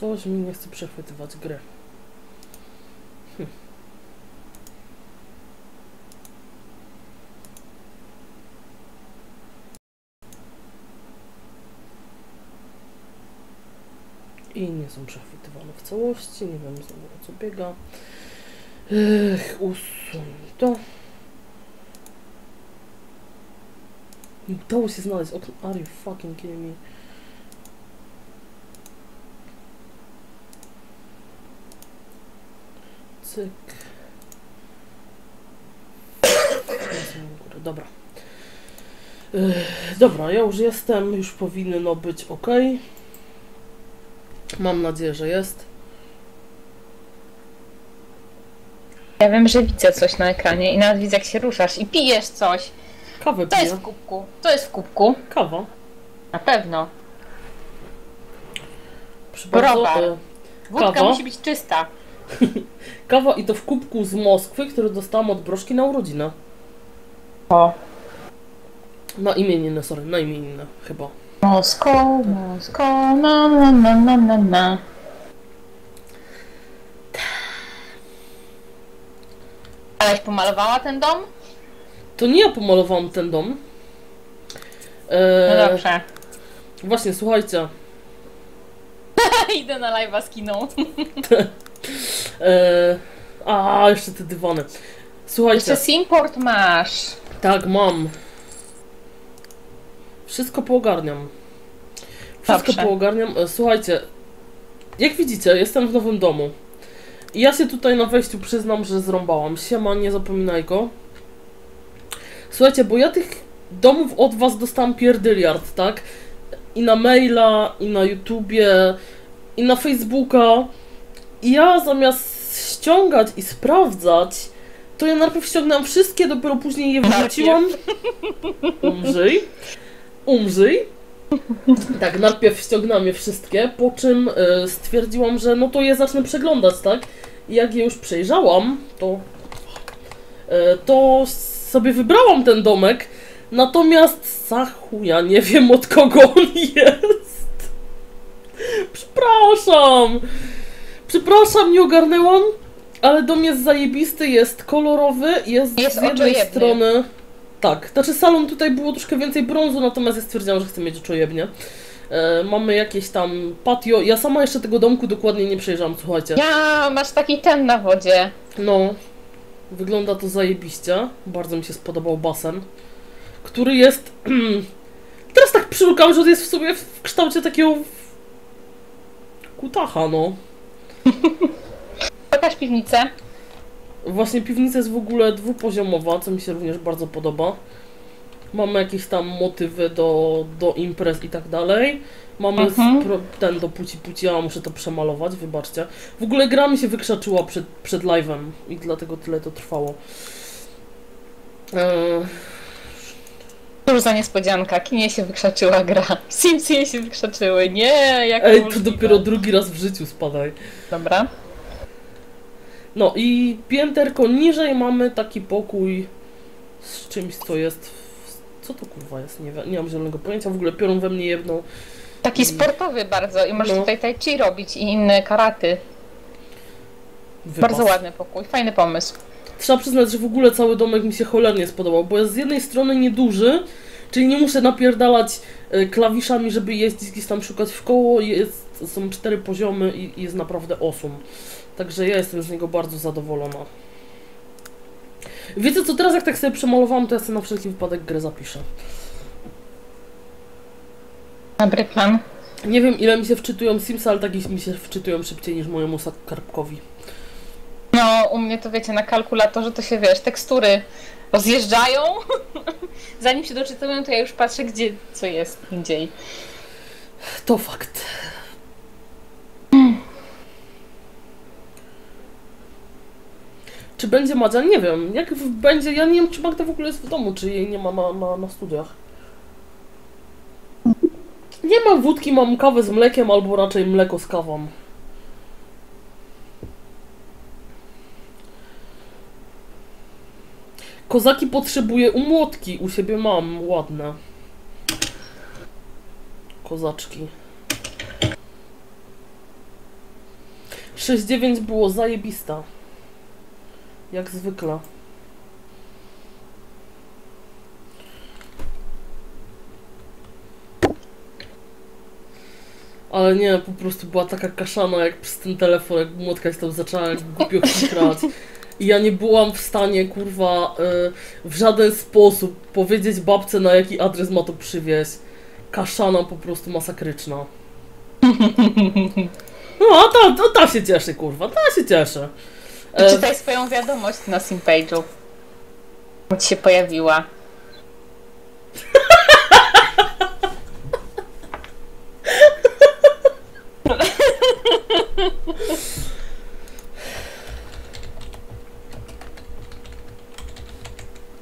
Coś mi nie chce przechwytywać. Hm. I nie są przechwytywane w całości. Nie wiem znowu o co biega. Ech, usuń to. Nie udało się znaleźć okno. Are you fucking kidding me? Cyk. Dobra. Dobra, ja już jestem, już powinno być ok. Mam nadzieję, że jest. Ja wiem, że widzę coś na ekranie i nawet widzę, jak się ruszasz i pijesz coś. Kawę To jest w kubku. To jest w kubku. Kawa. Na pewno. Proszę Browar. bardzo, Wódka Kawa? musi być czysta. Kawa i to w kubku z Moskwy, który dostałam od broszki na urodzinę. O. Na imieniny, sorry, na imieniny chyba. Mosko, Mosko, na na na na na na. Aleś pomalowała ten dom? To nie ja pomalowałam ten dom. No E, dobrze. Właśnie, słuchajcie. Idę na live'a z kiną. E, a, jeszcze te dywany. Słuchajcie, Jeszcze Simport masz. tak, mam. Wszystko poogarniam. Wszystko Dobrze. poogarniam. E, Słuchajcie, jak widzicie, jestem w nowym domu. I ja się tutaj na wejściu przyznam, że zrąbałam. Siema, nie zapominaj go. Słuchajcie, bo ja tych domów od was dostałam pierdyliard, tak? I na maila, i na YouTubie, i na Facebooka. I ja zamiast ściągać i sprawdzać, to ja najpierw ściągnęłam wszystkie, dopiero później je wrzuciłam. Umrzyj. Umrzyj. Tak, najpierw ściągnęłam je wszystkie, po czym e, stwierdziłam, że no to je zacznę przeglądać, tak? I jak je już przejrzałam, to e, to sobie wybrałam ten domek, natomiast za chuja nie wiem od kogo on jest. Przepraszam. Przepraszam, nie ogarnęłam, ale dom jest zajebisty, jest kolorowy, jest, Jest z jednej oczojebny. strony... Tak, znaczy salon tutaj było troszkę więcej brązu, natomiast ja stwierdziłam, że chcę mieć oczojebnie. E, mamy jakieś tam patio. Ja sama jeszcze tego domku dokładnie nie przejrzałam, słuchajcie. Ja, masz taki ten na wodzie. No, wygląda to zajebiście. Bardzo mi się spodobał basen, który jest. Teraz tak przylukam, że on jest w sobie w kształcie takiego. kutacha, no. Pokaż piwnicę. Właśnie piwnica jest w ogóle dwupoziomowa, co mi się również bardzo podoba. Mamy jakieś tam motywy do, do imprez i tak dalej. Mamy Mhm. ten do puci puci, a muszę to przemalować, wybaczcie. W ogóle gra mi się wykrzaczyła przed, przed live'em i dlatego tyle to trwało. Eee, Cóż za niespodzianka, kinie się wykrzaczyła gra. Simsy się wykrzaczyły. Nie, jak ej, to możliwe? dopiero drugi raz w życiu spadaj. Dobra. No i pięterko niżej mamy taki pokój z czymś, co jest... Co to kurwa jest? Nie, nie mam zielonego pojęcia. W ogóle piorun we mnie jedną. Taki sportowy bardzo i możesz No. tutaj tai chi robić i inne karaty. Wypas. Bardzo ładny pokój, fajny pomysł. Trzeba przyznać, że w ogóle cały domek mi się cholernie spodobał, bo jest z jednej strony nieduży, czyli nie muszę napierdalać e, klawiszami, żeby jeździć gdzieś tam szukać w koło, jest, są cztery poziomy i, i jest naprawdę awesome. Także ja jestem z niego bardzo zadowolona. Wiecie co, teraz jak tak sobie przemalowałam, to ja sobie na wszelki wypadek grę zapiszę. Dobry plan. Nie wiem ile mi się wczytują Simsy, ale tak mi się wczytują szybciej niż mojemu Karpkowi. No, u mnie to wiecie, na kalkulatorze to się wiesz, tekstury rozjeżdżają. Zanim się doczytują, to ja już patrzę, gdzie co jest indziej. To fakt. Czy będzie Madzia? Nie wiem. Jak będzie, ja nie wiem, czy Magda w ogóle jest w domu, czy jej nie ma na, na, na studiach. Nie mam wódki, mam kawę z mlekiem, albo raczej mleko z kawą. Kozaki potrzebuje umłotki. U siebie mam, ładne. Kozaczki. 6-9 było zajebista. Jak zwykle. Ale nie, po prostu była taka kaszana jak przez ten telefon, jak młotka się tam zaczęła jak głupio chikrać. I ja nie byłam w stanie, kurwa, y, w żaden sposób powiedzieć babce, na jaki adres ma to przywieźć. Kaszana po prostu masakryczna. No, a ta, to ta się cieszy, kurwa, ta się cieszy. E, Czytaj swoją wiadomość na Simpage'u. Bo ci się pojawiła.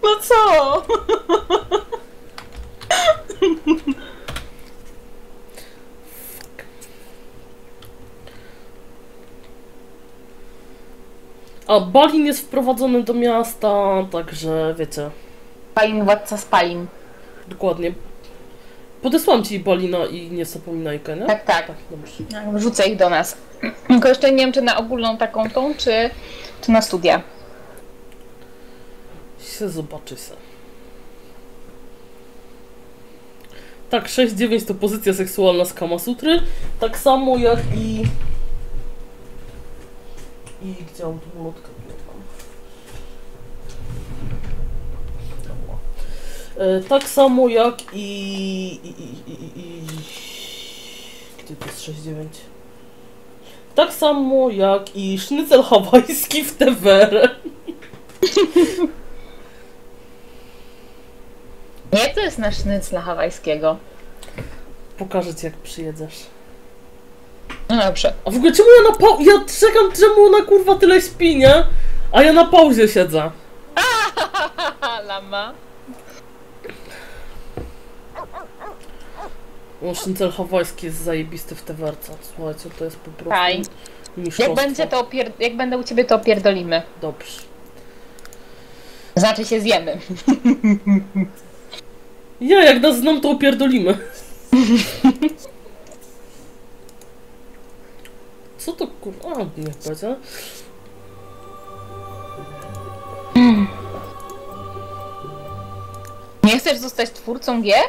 No co? A Balin jest wprowadzony do miasta, także wiecie, Spalin, władca spalin. dokładnie. Podesłam ci Balina i nie zapominajkę, nie? Tak, tak. Tak, dobrze. Wrzucę ich do nas. Tylko jeszcze nie wiem, czy na ogólną taką tą, czy, czy na studia. się zobaczy se. Tak, 6-9 to pozycja seksualna z Kamasutry. Tak samo jak i... I gdzie mam. Dobra. E, Tak samo jak i... i, i, i, i gdzie to jest 6-9? Tak samo jak i sznycel hawajski w TVR. Nie, to jest nasz sznycla hawajskiego. Pokażę ci jak przyjedziesz. No dobrze. A w ogóle czemu ja na pau... Ja czekam, czemu ona kurwa tyle śpi, nie? A ja na pauzie siedzę. Lama. O, sznycel hawajski jest zajebisty w tewerce. Słuchajcie, to jest po prostu mistrzostwo. Jak będzie to opier... jak będę u ciebie, to opierdolimy. Dobrze. Znaczy się zjemy. Ja, jak nas znam, to opierdolimy. Co to kurwa? A, nie. Nie chcesz zostać twórcą gier?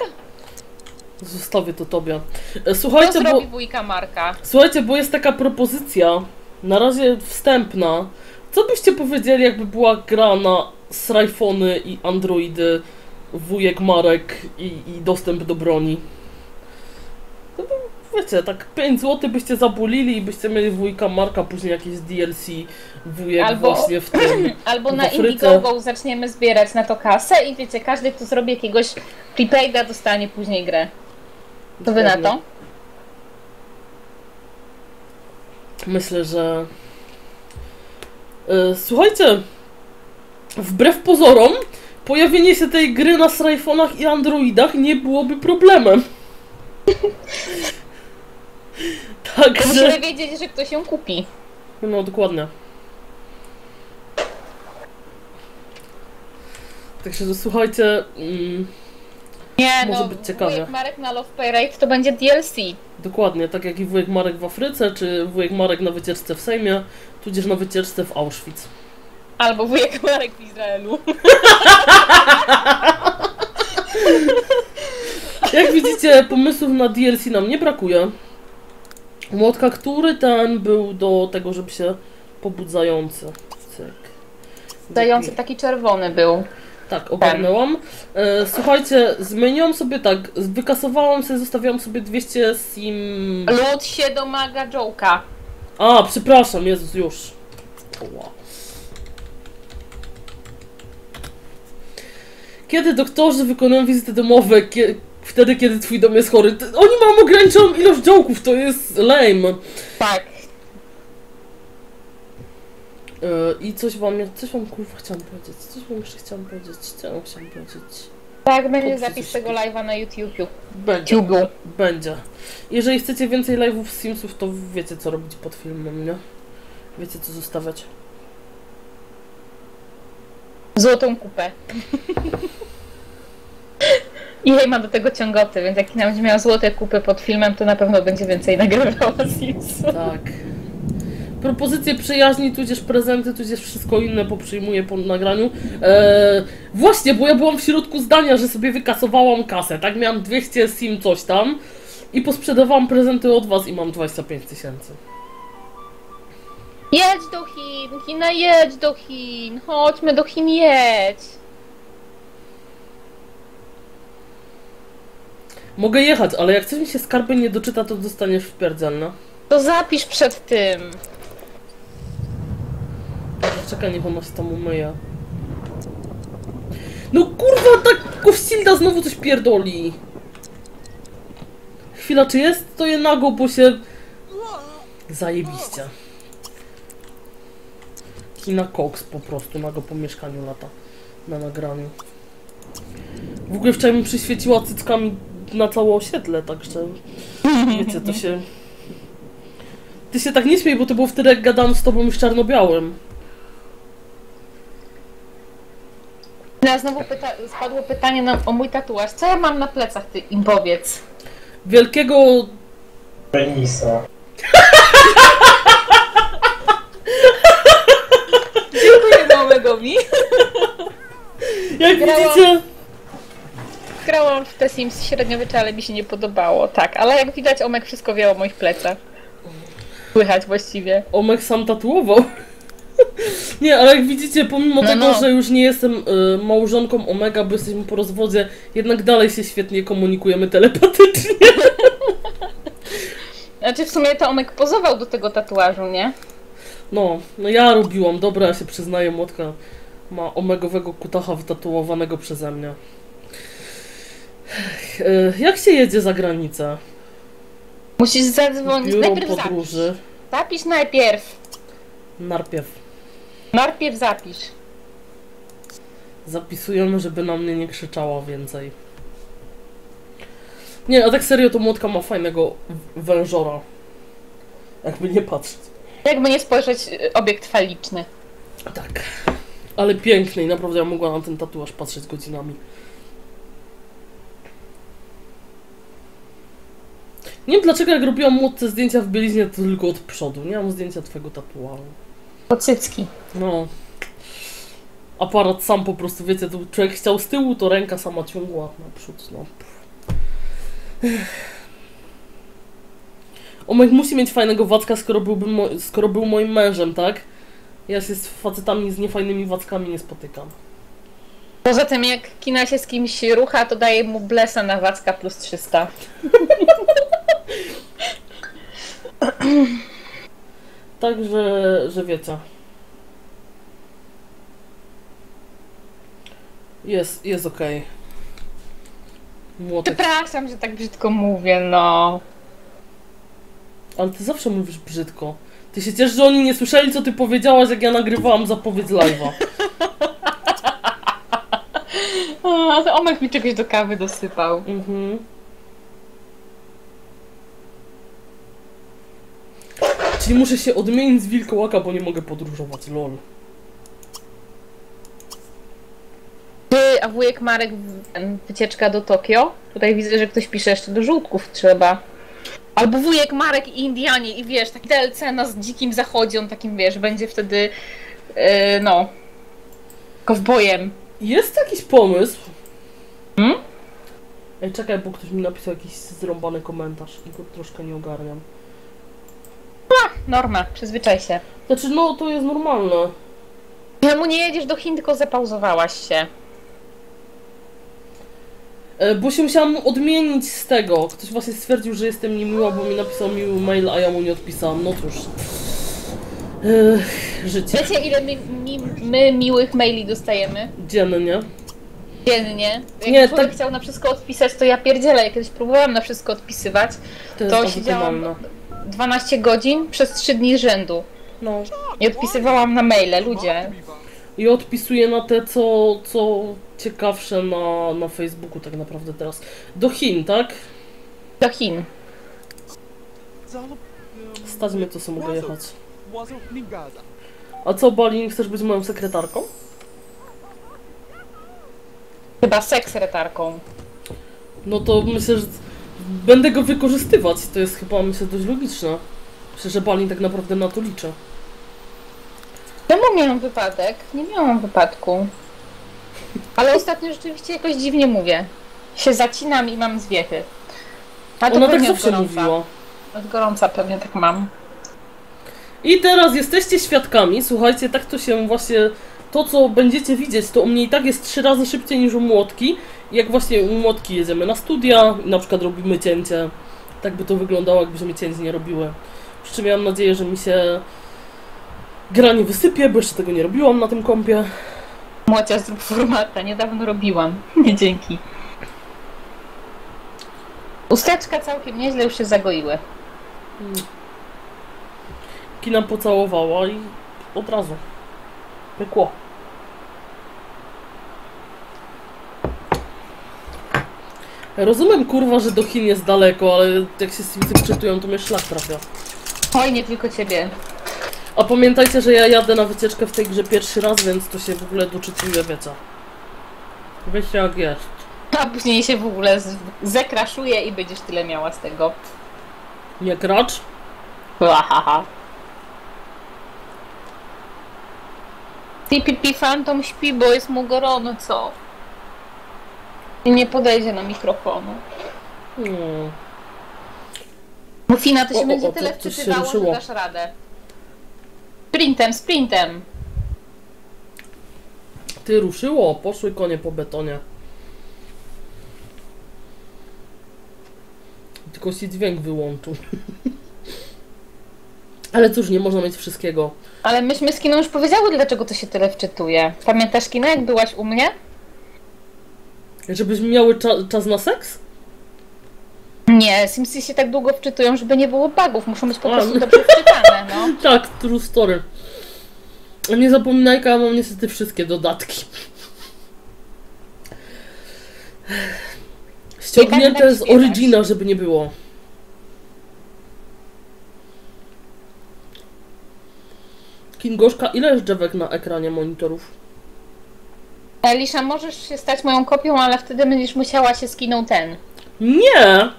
Zostawię to tobie. E, Słuchajcie, bo... wujka Marka? Słuchajcie, bo jest taka propozycja, na razie wstępna. Co byście powiedzieli, jakby była gra na srajfony i androidy, wujek Marek i, i dostęp do broni? Wiecie, tak 5 zł byście zabulili i byście mieli wujka Marka, później jakieś DLC, wujek Albo- właśnie w tym. Albo na. Indiegogo zaczniemy zbierać na to kasę i wiecie, każdy, kto zrobi jakiegoś prepayda, dostanie później grę. To wy na to? Myślę, że. E, Słuchajcie, wbrew pozorom, pojawienie się tej gry na srajfonach i androidach nie byłoby problemem. Także. musimy wiedzieć, że ktoś ją kupi. No, dokładnie. Także to słuchajcie. Mm, Nie, Może no, być ciekawie. wujek Marek na Love Parade to będzie DLC. dokładnie, tak jak i wujek Marek w Afryce, czy wujek Marek na wycieczce w Sejmie, tudzież na wycieczce w Auschwitz. Albo wujek Marek w Izraelu. Jak widzicie, pomysłów na DLC nam nie brakuje. Młotka, który ten był do tego, żeby się pobudzający. Cyk. Dający taki czerwony był. Tak, ogarnęłam. E, słuchajcie, zmieniłam sobie tak, wykasowałam sobie, zostawiłam sobie 200 sim... Lud się domaga Joke'a. A, przepraszam, Jezus, już. Oła. Kiedy doktorzy wykonują wizyty domowe, wtedy kiedy twój dom jest chory, oni mają ograniczoną ilość jołków, to jest lame. Tak. E, I coś wam, coś wam kurwa chciałam powiedzieć, coś wam jeszcze chciałam powiedzieć, co ja chciałam powiedzieć? Tak, będzie Dobrze, zapis tego live'a na YouTube'u. Będzie, Tubu. będzie. Jeżeli chcecie więcej live'ów z Simsów, to wiecie co robić pod filmem, nie? Wiecie co zostawiać. Złotą kupę. I jej ma do tego ciągoty, więc jak nam będzie miała złote kupy pod filmem, to na pewno będzie więcej nagrywała Simsów. Tak. propozycje przyjaźni, tudzież prezenty, tudzież wszystko inne poprzyjmuję po nagraniu. E, właśnie, bo ja byłam w środku zdania, że sobie wykasowałam kasę, tak? Miałam 200 sim coś tam i posprzedawałam prezenty od was i mam 25 tysięcy. Jedź do Chin, Kina, jedź do Chin. Chodźmy do Chin, jedź. Mogę jechać, ale jak coś mi się skarby nie doczyta, to dostaniesz w pierdzielne. To zapisz przed tym. Czekaj, niech ona się tam umyje. No kurwa, tak Kowsilda znowu coś pierdoli. Chwila, czy jest? To je nago, bo się... Zajebiście. Kina Cox po prostu, nago po mieszkaniu lata. Na nagraniu. W ogóle wczoraj mi przyświeciła cyckami na całe osiedle, także... Wiecie, to się... Ty się tak nie śmiej, bo to było wtedy jak gadałam z tobą już czarno-białym. No, znowu pyta spadło pytanie na, o mój tatuaż. Co ja mam na plecach, ty im powiedz. Wielkiego Penisa. Dziękuję Omegowi. Jak Grałam. widzicie, Grałam w te Sims średniowiecze, ale mi się nie podobało. Tak, ale jak widać, Omek wszystko wie o moich plecach. Słychać właściwie. Omek sam tatuował. Nie, ale jak widzicie, pomimo No, tego, no. że już nie jestem y, małżonką Omega, bo jesteśmy po rozwodzie, jednak dalej się świetnie komunikujemy telepatycznie. Znaczy w sumie to Omek pozował do tego tatuażu, nie? No, no ja robiłam, dobra, ja się przyznaję, Młotka ma omegowego kutacha wytatuowanego przeze mnie. Y, jak się jedzie za granicę? Musisz zadzwonić. Biuro Najpierw zapisz. podróży. Zapisz najpierw. Najpierw Najpierw zapisz. Zapisujemy, żeby na mnie nie krzyczała więcej. Nie, a tak serio to młotka ma fajnego wężora. Jakby nie patrzeć. Jakby nie spojrzeć, y, obiekt faliczny. Tak. Ale piękny i naprawdę ja mogła na ten tatuaż patrzeć godzinami. Nie wiem dlaczego jak robiłam młotce zdjęcia w bieliźnie to tylko od przodu. Nie mam zdjęcia twojego tatuażu. Pocycki. No. Aparat sam po prostu, wiecie, to człowiek chciał z tyłu, to ręka sama ciągła naprzód, no. Omek musi mieć fajnego wacka, skoro, byłby skoro był moim mężem, tak? Ja się z facetami z niefajnymi wackami nie spotykam. Poza tym jak kina się z kimś rucha, to daje mu blesa na wacka plus 300. Także, że wiecie. Jest, jest okej. Młotek. Przepraszam, że tak brzydko mówię, no. Ale ty zawsze mówisz brzydko. Ty się ciesz, że oni nie słyszeli, co ty powiedziałaś, jak ja nagrywałam zapowiedź live'a. A, to Omek mi czegoś do kawy dosypał. Mhm. Czyli muszę się odmienić z wilkołaka, bo nie mogę podróżować, lol. Ty, a wujek Marek, wycieczka do Tokio? Tutaj widzę, że ktoś pisze jeszcze do żółtków trzeba. Albo wujek Marek i Indianie i wiesz, taki DLC na z dzikim zachodzie, on takim wiesz, będzie wtedy, yy, no, kowbojem. Jest jakiś pomysł. Hmm? Ej, czekaj, bo ktoś mi napisał jakiś zrąbany komentarz i go troszkę nie ogarniam. Norma, przyzwyczaj się. Znaczy, no, to jest normalne. Czemu nie jedziesz do Chin, tylko zapauzowałaś się? E, Bo się musiałam odmienić z tego. Ktoś właśnie stwierdził, że jestem niemiła, bo mi napisał miły mail, a ja mu nie odpisałam. No cóż. Ech, życie. Wiecie, ile my, mi, my miłych maili dostajemy? Dziennie. Dziennie. Jak Nie, człowiek tak- chciał na wszystko odpisać, to ja pierdzielę. Ja kiedyś próbowałam na wszystko odpisywać. To jest To bardzo siedziałam. 12 godzin przez 3 dni z rzędu. No. I odpisywałam na maile, ludzie. I odpisuję na te, co, co ciekawsze na, na Facebooku tak naprawdę teraz. Do Chin, tak? Do Chin. Stać mnie to, co mogę jechać. A co, Balin, chcesz być moją sekretarką? Chyba sekretarką. No to myślę, że będę go wykorzystywać. To jest chyba, myślę, dość logiczne. Myślę, że Balin tak naprawdę na to liczy. Dopiero miałam wypadek. Nie miałam wypadku. Ale ostatnio rzeczywiście jakoś dziwnie mówię. Się zacinam i mam zwiechy. A to Ona tak zawsze gorąca. mówiła. Od gorąca pewnie tak mam. I teraz jesteście świadkami, słuchajcie, tak to się właśnie, to co będziecie widzieć, to u mnie i tak jest trzy razy szybciej niż u młotki. Jak właśnie u młotki jedziemy na studia i na przykład robimy cięcie, tak by to wyglądało, jakbyśmy cięć nie robiły. Przy czym ja mam nadzieję, że mi się gra nie wysypie, bo jeszcze tego nie robiłam na tym kompie. Młocia zrób formata, niedawno robiłam. Nie dzięki. Usteczka całkiem nieźle już się zagoiły. Kina pocałowała i od razu pykło. Rozumiem kurwa, że do Chin jest daleko, ale jak się Simsy wczytują, to mnie szlak trafia. Oj, nie tylko ciebie. A pamiętajcie, że ja jadę na wycieczkę w tej grze pierwszy raz, więc to się w ogóle doczytuje, wiecie. Wiecie jak jest. A później się w ogóle z- zekraszuje i będziesz tyle miała z tego. Nie kracz? Haha. TPP Phantom śpi, bo jest mu gorąco. I nie podejdzie na mikrofonu. Hmm. Mufina, to się O, będzie o, tyle to- wczytywało, że dasz radę. Sprintem, sprintem. Ty ruszyło, poszły konie po betonie. Tylko się dźwięk wyłączył. Ale cóż, nie można mieć wszystkiego. Ale myśmy z Kiną już powiedziały, dlaczego to się tyle wczytuje. Pamiętasz, Kina, jak byłaś u mnie? Żebyśmy miały cza- czas na seks? Nie, Simsy się tak długo wczytują, żeby nie było bugów. Muszą być po prostu dobrze wczytane, no. Tak, true story. A Nie zapominajka, ja mam niestety wszystkie dodatki. Ściągnięte z. Origina, żeby nie było. Kingoszka, ile jest drzewek na ekranie monitorów? Elisza, możesz się stać moją kopią, ale wtedy będziesz musiała się z Kiną ten. Nie!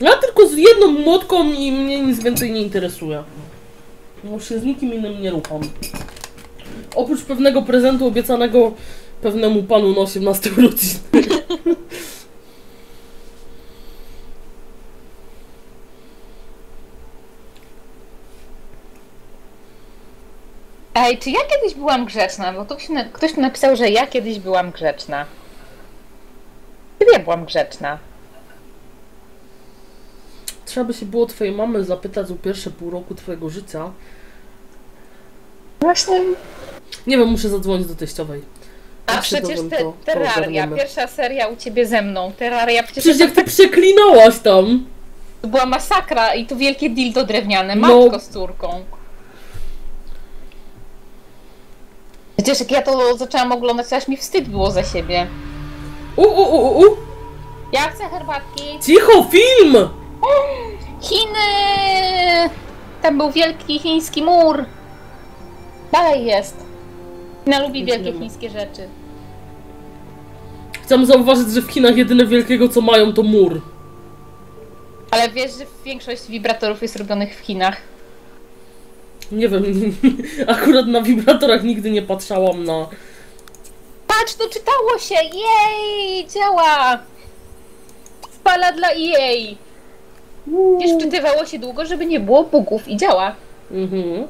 Ja tylko z jedną młotką i mnie nic więcej nie interesuje. Bo się z nikim innym nie rucham. Oprócz pewnego prezentu obiecanego pewnemu panu na 18 urodziny. Ej, czy ja kiedyś byłam grzeczna? Bo tu na... ktoś tu napisał, że ja kiedyś byłam grzeczna. Kiedy ja byłam grzeczna? Trzeba by się było twojej mamy zapytać o pierwsze pół roku twojego życia. Właśnie. Nie wiem, muszę zadzwonić do teściowej. A przecież te, to- Terraria, pierwsza seria u ciebie ze mną. Terraria przecież, Przecież jak ty przeklinałaś tam! to była masakra i tu wielkie dildo drewniane, No. matko z córką. Przecież jak ja to zaczęłam oglądać, to aż mi wstyd było za siebie. U, u, u, u! Ja chcę herbatki. Cicho, film! Chiny! Tam był wielki chiński mur. Dalej jest. China lubi wielkie chińskie rzeczy. Chciałam zauważyć, że w Chinach jedyne wielkiego co mają to mur. Ale wiesz, że większość wibratorów jest robionych w Chinach. Nie wiem, akurat na wibratorach nigdy nie patrzałam na. Patrz, doczytało się! Jej! Działa! Spala dla jej! Nie szczytywało się długo, żeby nie było bugów i działa. Mhm.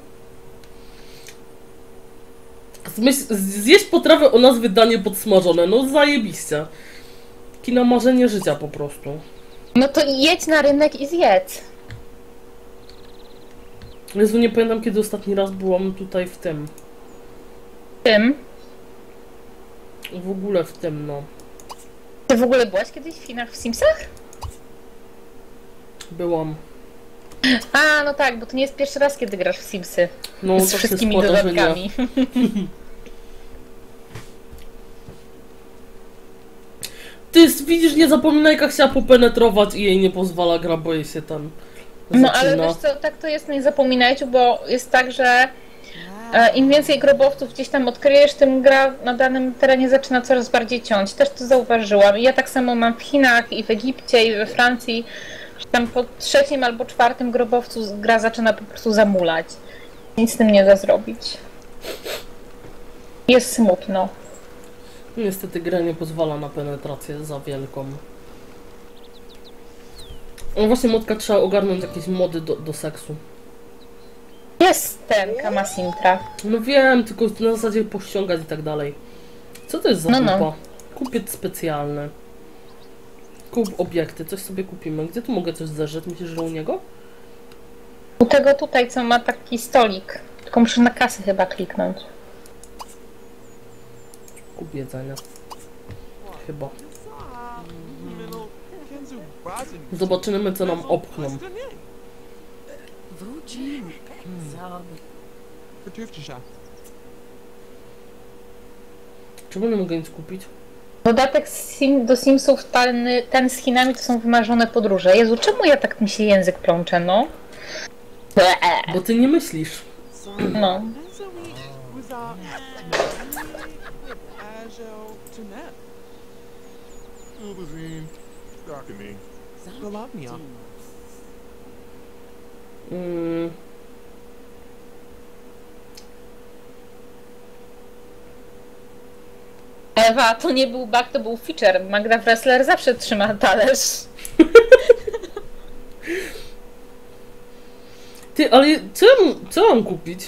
Zmyś- Zjeść potrawę o nazwie danie podsmażone. No zajebiście. Kina marzenie życia po prostu. No to jedź na rynek i zjedz. Jezu, nie pamiętam kiedy ostatni raz byłam tutaj w tym. Tym. W ogóle w tym, no. Ty w ogóle byłaś kiedyś w Chinach w Simsach? Byłam. A, no tak, bo to nie jest pierwszy raz, kiedy grasz w Simsy. No, z wszystkimi nie. dodatkami. Ty widzisz, nie zapominaj, jak chciała popenetrować i jej nie pozwala gra, bo jej się tam No ale zaczyna. wiesz co, tak to jest, nie zapominajcie, bo jest tak, że e, im więcej grobowców gdzieś tam odkryjesz, tym gra na danym terenie zaczyna coraz bardziej ciąć. Też to zauważyłam. I ja tak samo mam w Chinach i w Egipcie i we Francji, że tam po trzecim albo czwartym grobowcu gra zaczyna po prostu zamulać. Nic z tym nie da zrobić. Jest smutno. Niestety gra nie pozwala na penetrację za wielką. No właśnie, Motka, trzeba ogarnąć jakieś mody do, do seksu. Jest ten Kamasintra. No wiem, tylko na zasadzie pościągać i tak dalej. Co to jest za No, no. kupa? Kupiec specjalny. Kup obiekty, coś sobie kupimy. Gdzie tu mogę coś zerzeć? Myślisz, że u niego? U tego tutaj, co ma taki stolik. Tylko muszę na kasę chyba kliknąć. Kup jedzenia. Chyba. Zobaczymy, co nam opchną. Czemu nie mogę nic kupić? Dodatek z sim, do Simsów ten, ten z Chinami to są wymarzone podróże. Jezu, czemu ja tak mi się język plącze, no? Bo ty nie myślisz. No. Mm, Ewa, to nie był bug, to był feature. Magda Wrestler zawsze trzyma talerz. ty, ale co co mam kupić?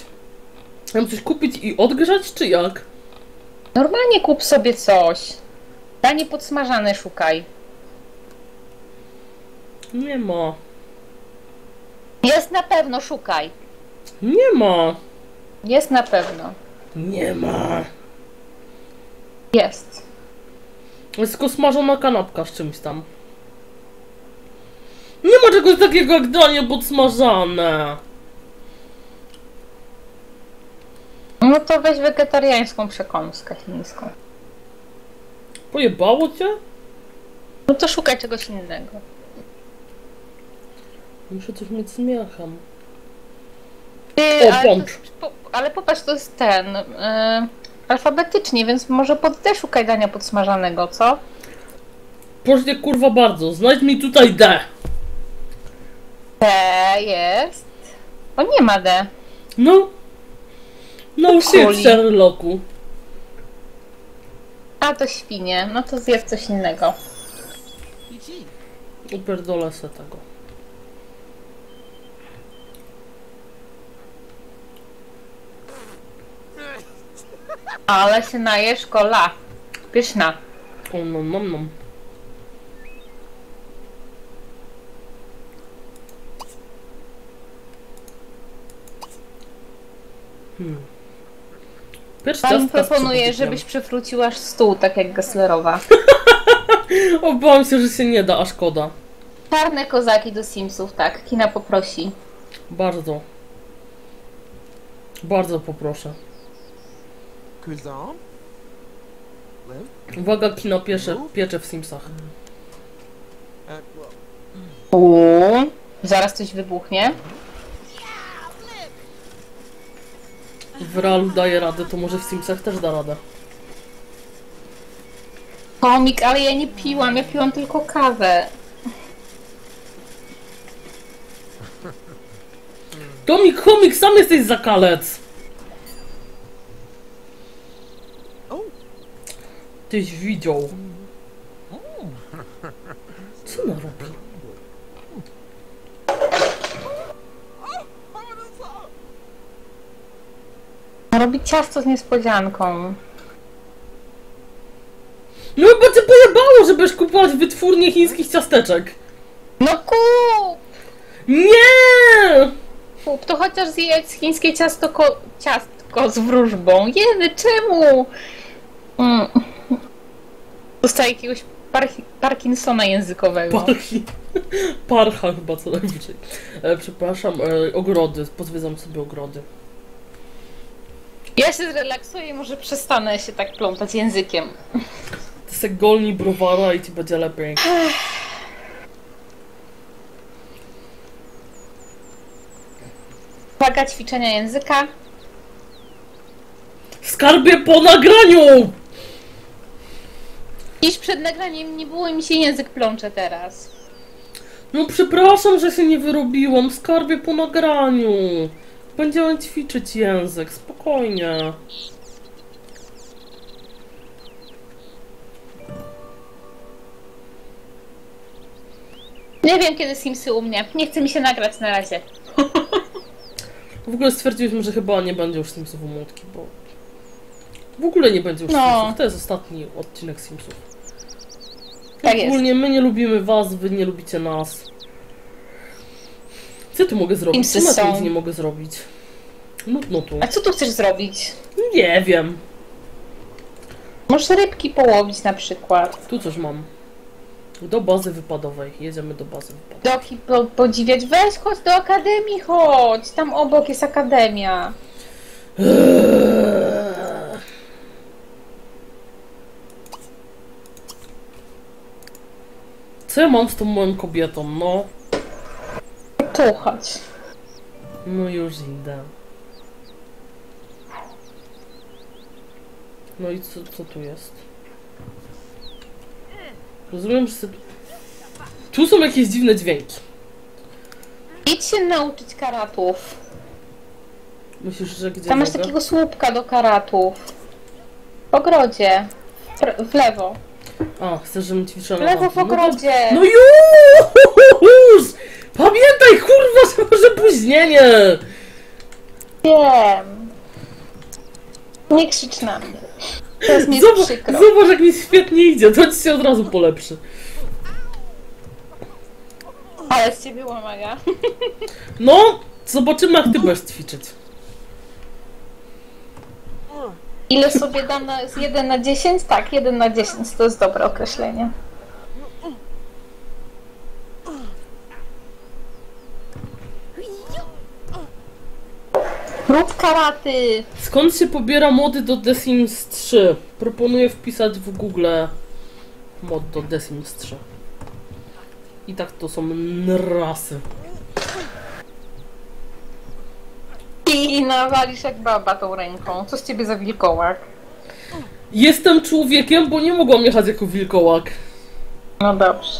Mam coś kupić i odgrzać, czy jak? Normalnie kup sobie coś. Danie podsmażane szukaj. Nie ma. Jest na pewno, szukaj. Nie ma. Jest na pewno. Nie ma. Jest. Jest tylko smażona kanapka z czymś tam. Nie ma czegoś takiego jak danie podsmażane. No to weź wegetariańską przekąskę chińską. Pojebało cię? No to szukaj czegoś innego. Muszę coś mieć z miechem. Ty, O, ale, to, po, ale popatrz, to jest ten. e, alfabetycznie, więc może pod D szukaj dania podsmażanego, co? Proszę kurwa bardzo, znajdź mi tutaj D. D jest. O, nie ma D. No. No shit. Sherlocku. A to świnie. No to zjedz coś innego. Upierdolę se tego. Ale się najesz kola. Pyszna. O, no, no, no. Hmm. Teraz proponuje, żebyś przywrócił aż stół, tak jak Gesslerowa. Obawiam się, że się nie da, a szkoda. Czarne kozaki do Simsów, tak. Kina poprosi. Bardzo. Bardzo poproszę. Uwaga, kino piecze, piecze w Simsach. Uh, well, Uuu. Zaraz coś wybuchnie. W realu daje radę, to może w Simsach też da radę. Komik, ale ja nie piłam, ja piłam tylko kawę. Tomik, chomik, sam jesteś zakalec! Tyś widział. Co ona robi? Robi ciasto z niespodzianką. No chyba cię pojebało, żebyś kupować wytwórnię chińskich ciasteczek. No kup! Nie! Kup, to chociaż zjedz chińskie ciasto ko- ciastko z wróżbą. Jedy, czemu? Mm. Dostaję jakiegoś par- Parkinsona językowego. Parchi. Parcha chyba co najwyżej. E, przepraszam, e, ogrody. Pozwiedzam sobie ogrody. Ja się zrelaksuję i może przestanę się tak plątać językiem. Ty se golni browara i ci będzie lepiej. Uwaga ćwiczenia języka. Skarbie po nagraniu! Dziś przed nagraniem nie było mi się język plącze teraz. No przepraszam, że się nie wyrobiłam. Skarbie po nagraniu. będziemy ćwiczyć język, spokojnie. Nie wiem kiedy Simsy u mnie. Nie chce mi się nagrać na razie. W ogóle stwierdziliśmy, że chyba nie będzie już Simsów umłotki, bo w ogóle nie będzie już No. Simsów. To jest ostatni odcinek Simsów. Tak jest. Ogólnie my nie lubimy was, wy nie lubicie nas. Co tu mogę zrobić? Simsy Co na nic nie mogę zrobić? Nudno tu. A co tu chcesz zrobić? Nie wiem. Możesz rybki połowić na przykład. Tu coś mam. Do bazy wypadowej. Jedziemy do bazy wypadowej. Doki po, podziwiać. Weź, chodź do akademii, chodź. Tam obok jest akademia. Co ja mam z tą moją kobietą? No. Chodź. No już idę. No i co, co tu jest? Rozumiem, że... se- Tu są jakieś dziwne dźwięki. Idź się nauczyć karatów. Myślisz, że gdzie Tam masz mogę? takiego słupka do karatów. W ogrodzie. W lewo. A, chcesz, żebym ćwiczyła W na lewo w. No to- ogrodzie. No już! Pamiętaj, kurwa, że może opóźnienie! Wiem. Nie krzycz na mnie. Mi jest Zobacz, przykro. zobacz, jak mi świetnie idzie, to ci się od razu polepszy. Ale z ciebie łamaga. No, zobaczymy, jak ty będziesz ćwiczyć. Ile sobie dam z 1 na 10? Tak, 1 na 10 to jest dobre określenie. Rób karaty! Skąd się pobiera mody do The Sims 3? Proponuję wpisać w Google mod do The Sims 3. I tak to są rasy. I nawalisz jak baba tą ręką. Co z ciebie za wilkołak? Jestem człowiekiem, bo nie mogłam jechać jako wilkołak. No dobrze.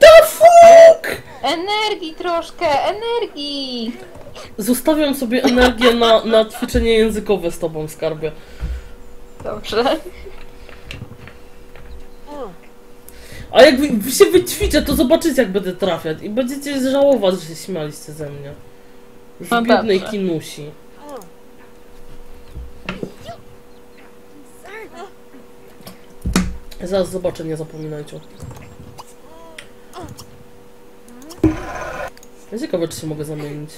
The fuck! Energii troszkę, energii! Zostawiam sobie energię na, na ćwiczenie językowe z tobą, skarbie. Dobrze. A jak wy, wy się wyćwiczę, to zobaczycie, jak będę trafiać. I będziecie żałować, że się śmialiście ze mnie. Z No biednej dobrze. kinusi. Zaraz zobaczę, nie zapominajcie. Ja ciekawe, czy się mogę zamienić.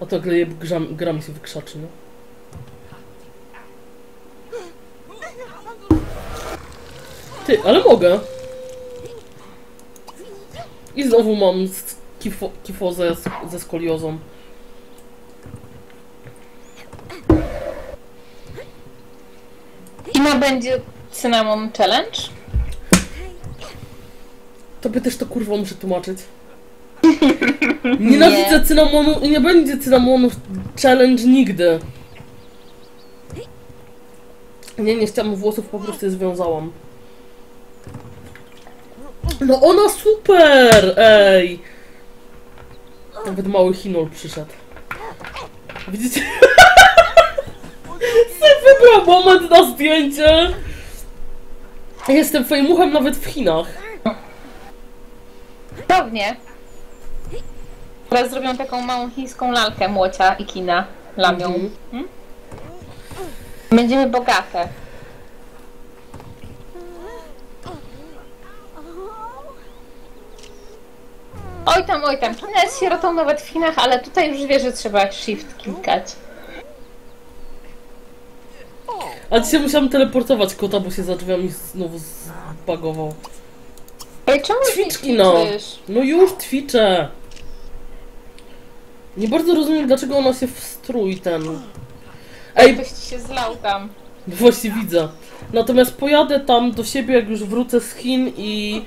A to kleje gram, gram się wykrzaczy, no. Ty, ale mogę. I znowu mam kifo, kifozę z, ze skoliozą. Ima będzie Cinnamon Challenge? Tobie też to kurwa muszę tłumaczyć. Nienawidzę cynamonu i nie będzie cynamonu challenge nigdy. Nie, nie chciałam włosów, po prostu je związałam. No ona super! Ej! Nawet mały Hinol przyszedł. Widzicie? Sobie wybrał moment na zdjęcie! Jestem fejmuchem nawet w Chinach. Pewnie. Teraz zrobią taką małą chińską lalkę młocia i kina. Lamią. Mhm. Hmm? Będziemy bogate. Oj tam, oj tam. China jest sierotą nawet w Chinach, ale tutaj już wie, że trzeba shift klikać. A dzisiaj musiałam teleportować kota, bo się za drzwiami znowu zbagował. Ej, czemu Ćwiczki no. No już ćwiczę. Nie bardzo rozumiem, dlaczego ona się w strój ten... Ej, Ktoś ci się zlał tam. właśnie widzę. Natomiast pojadę tam do siebie, jak już wrócę z Chin i...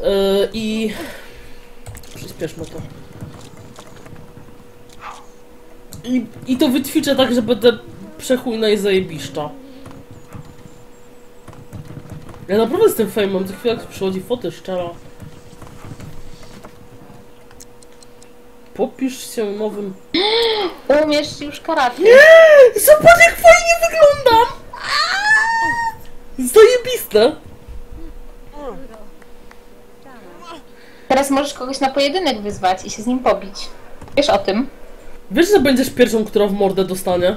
Yy, I... Przyspieszmy to. I, I to wyćwiczę tak, że będę przechujna i zajebiszcza. Ja naprawdę z tym fejmem, co chwilę jak przychodzi foty szczera. Popisz się nowym... Umiesz już karate. Zobacz jak fajnie wyglądam! Zajebiste! Teraz możesz kogoś na pojedynek wyzwać i się z nim pobić. Wiesz o tym? Wiesz, że będziesz pierwszą, która w mordę dostanie?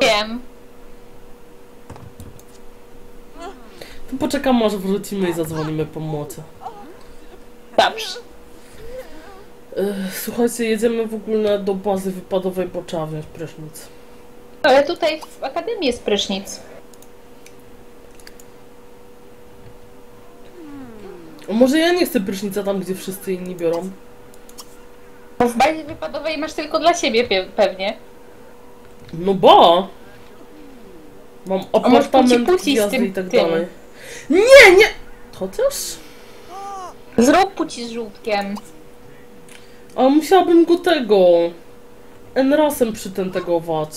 Wiem. To poczekam aż wrócimy i zadzwonimy po młocie. Dobrze. Słuchajcie, jedziemy w ogóle do bazy wypadowej po Czawie, prysznic. Ale tutaj w Akademii jest prysznic. Może ja nie chcę prysznica tam, gdzie wszyscy inni biorą? Bo w bazie wypadowej masz tylko dla siebie pe- pewnie. No ba! Mam apartament, puci-puci z tym- i tak tym. dalej. Nie, nie! Chociaż... Zrób puci z żółtkiem. Ale musiałabym go tego... Enrasem przytentegować.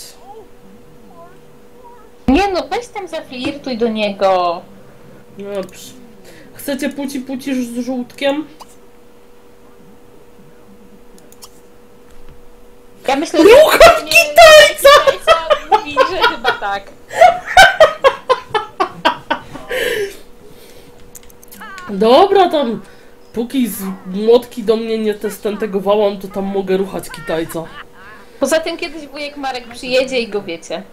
Nie no, weź tam zaflirtuj do niego. Dobrze. Chcecie puci puci z żółtkiem? Ja myślę, że... Kitajca! Kitajca mówi, że chyba tak. Dobra, tam... Póki z młotki do mnie nie testentegowałam, to tam mogę ruchać Kitajca. Poza tym kiedyś wujek Marek przyjedzie i go wiecie.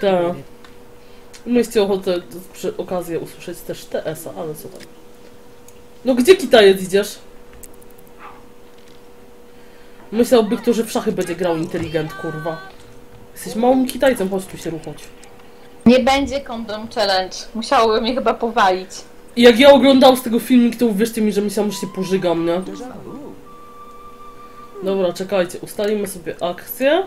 Tak. Mieliście ochotę przy okazji usłyszeć też TS-a, ale co tam. No gdzie Kitajec idziesz? Myślałby kto, że w szachy będzie grał inteligent, kurwa. Jesteś małym Kitajcem, chodź tu się ruchać. Nie będzie kondom challenge. Musiałoby mnie chyba powalić. I jak ja oglądał z tego filmik, to uwierzcie mi, że myślałam, że się pożygam, nie? Dobra, czekajcie, ustalimy sobie akcję.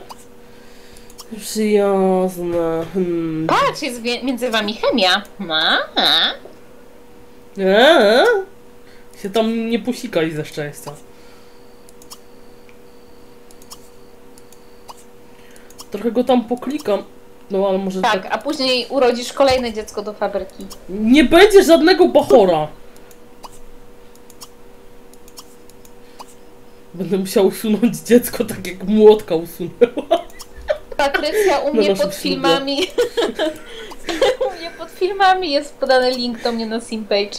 Przyjazne. Hmm. Patrz, jest między wami chemia. A, a. Eee? Się tam nie posikaj ze szczęścia. Trochę go tam poklikam. No ale może Tak, tak. a później urodzisz kolejne dziecko do fabryki. Nie będzie żadnego bachora. Będę musiał usunąć dziecko tak jak młotka usunęła. Patrycja, u mnie naszym pod filmami... u mnie pod filmami jest podany link do mnie na Simpage.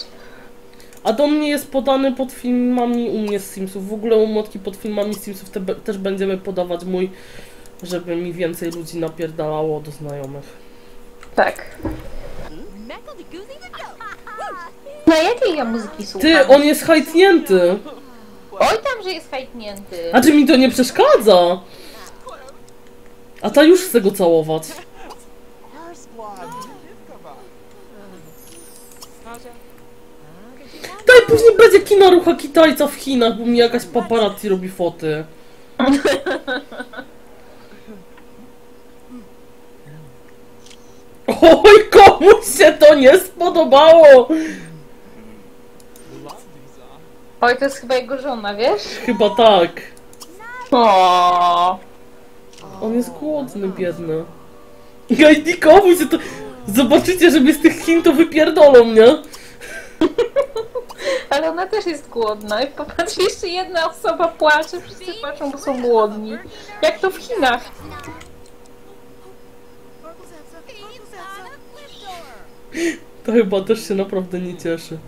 A do mnie jest podany pod filmami u mnie z Simsów. W ogóle u młotki pod filmami Simsów te, też będziemy podawać mój, żeby mi więcej ludzi napierdalało do znajomych. Tak. Na jakiej ja muzyki słucham? Ty, on jest hajtnięty! Oj tam, że jest hajtnięty. A czy mi to nie przeszkadza? A ta już chce go całować. Daj później będzie kina rucha Kitajca w Chinach, bo mi jakaś paparazzi robi foty. Oj, komuś się to nie spodobało! Oj, to jest chyba jego żona, wiesz? Chyba tak. O. On jest głodny, biedny. Ej, nikomu się to... Zobaczycie, że mnie z tych Chin to wypierdolą, nie? Ale ona też jest głodna. I popatrz, jeszcze jedna osoba płacze, wszyscy płaczą, bo są głodni. Jak to w Chinach. To chyba też się naprawdę nie cieszy.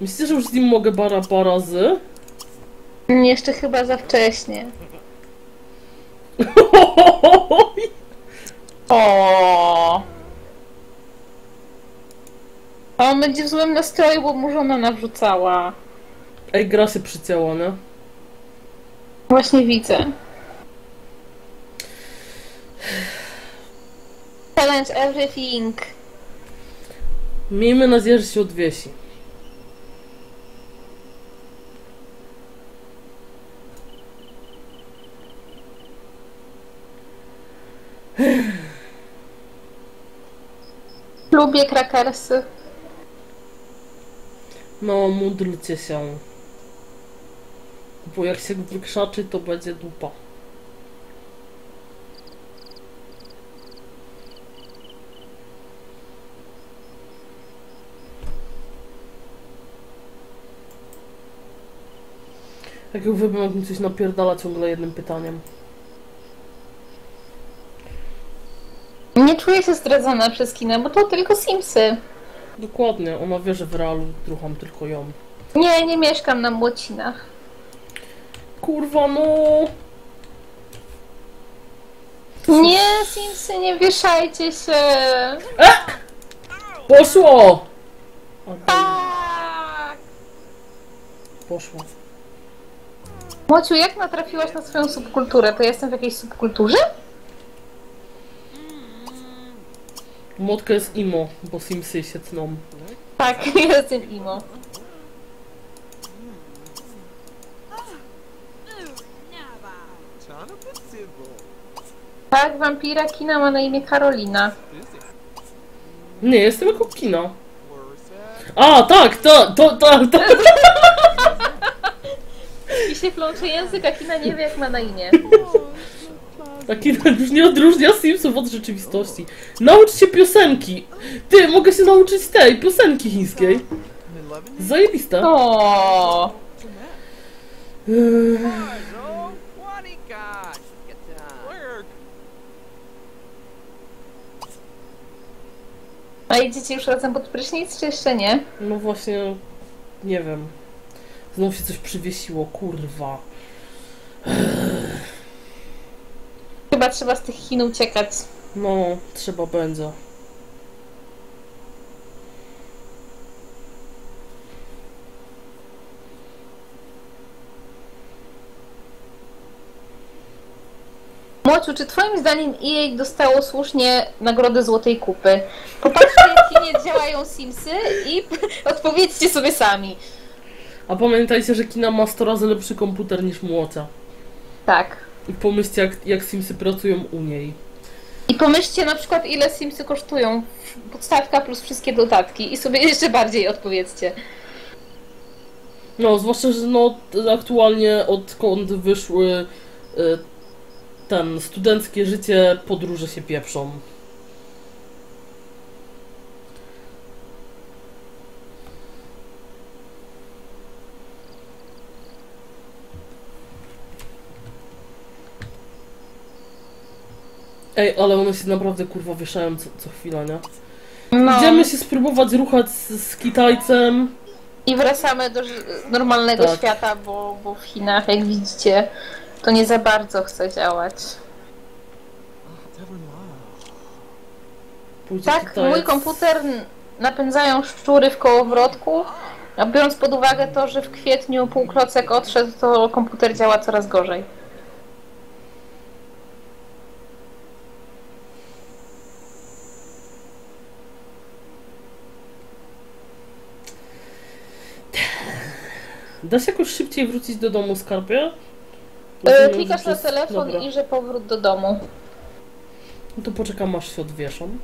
Myślicie, że już z nim mogę bara para z? Jeszcze chyba za wcześnie. O. A on będzie w złym nastroju, bo mu żona nawrzucała. Ej, gra się przycięła, nie? Właśnie widzę. Challenge everything. Miejmy nadzieję, że się odwiesi. Lubię krakersy. No, módlcie się. Bo jak się wykrzaczy, to będzie dupa. Jak jak mi coś napierdala ciągle jednym pytaniem. Nie czuję się zdradzona przez kinę, bo to tylko Simsy. Dokładnie, ona wie, że w realu drucham tylko ją. Nie, nie mieszkam na Młocinach. Kurwa, no! Nie, Simsy, nie wieszajcie się. Poszło! A, Tak. Poszło. Młociu, jak natrafiłaś na swoją subkulturę? To jestem w jakiejś subkulturze? Młotka jest imo, bo Simsy się tną. Tak, jestem imo. Tak, wampira kina ma na imię Karolina. Nie, jestem jako kina. Worse. A, tak, to, to, to, to. I się plącze język, a kina nie wie jak ma na imię. Kina już nie odróżnia Simsów od rzeczywistości. Naucz się piosenki. Ty, mogę się nauczyć tej piosenki chińskiej. Zajebiste. O. A idziecie już razem pod prysznic, czy jeszcze nie? No właśnie, nie wiem. Znowu się coś przywiesiło, kurwa. Chyba trzeba z tych Chin uciekać. No, trzeba będzie. Młociu, czy twoim zdaniem EA dostało słusznie nagrodę Złotej Kupy? Popatrzcie, jak kinie działają Simsy i odpowiedzcie sobie sami. A pamiętajcie, że kina ma 100 razy lepszy komputer niż młocia. Tak. I pomyślcie, jak, jak Simsy pracują u niej. I pomyślcie na przykład, ile Simsy kosztują. Podstawka plus wszystkie dodatki. I sobie jeszcze bardziej odpowiedzcie. No, zwłaszcza, że no, aktualnie odkąd wyszły y, ten studenckie życie, podróże się pieprzą. Ej, ale one się naprawdę kurwa wieszają co, co chwila, nie? No. Idziemy się spróbować ruchać z, z Kitajcem. I wracamy do normalnego Tak. świata, bo, bo w Chinach, jak widzicie, to nie za bardzo chce działać. Pójdzie Tak, Kitajec. mój komputer napędzają szczury w kołowrotku, a biorąc pod uwagę to, że w kwietniu półklocek odszedł, to komputer działa coraz gorzej. Da się jakoś szybciej wrócić do domu skarbie? Rozumiem, klikasz na telefon Dobra. i że powrót do domu. No to poczekam aż się odwieszam.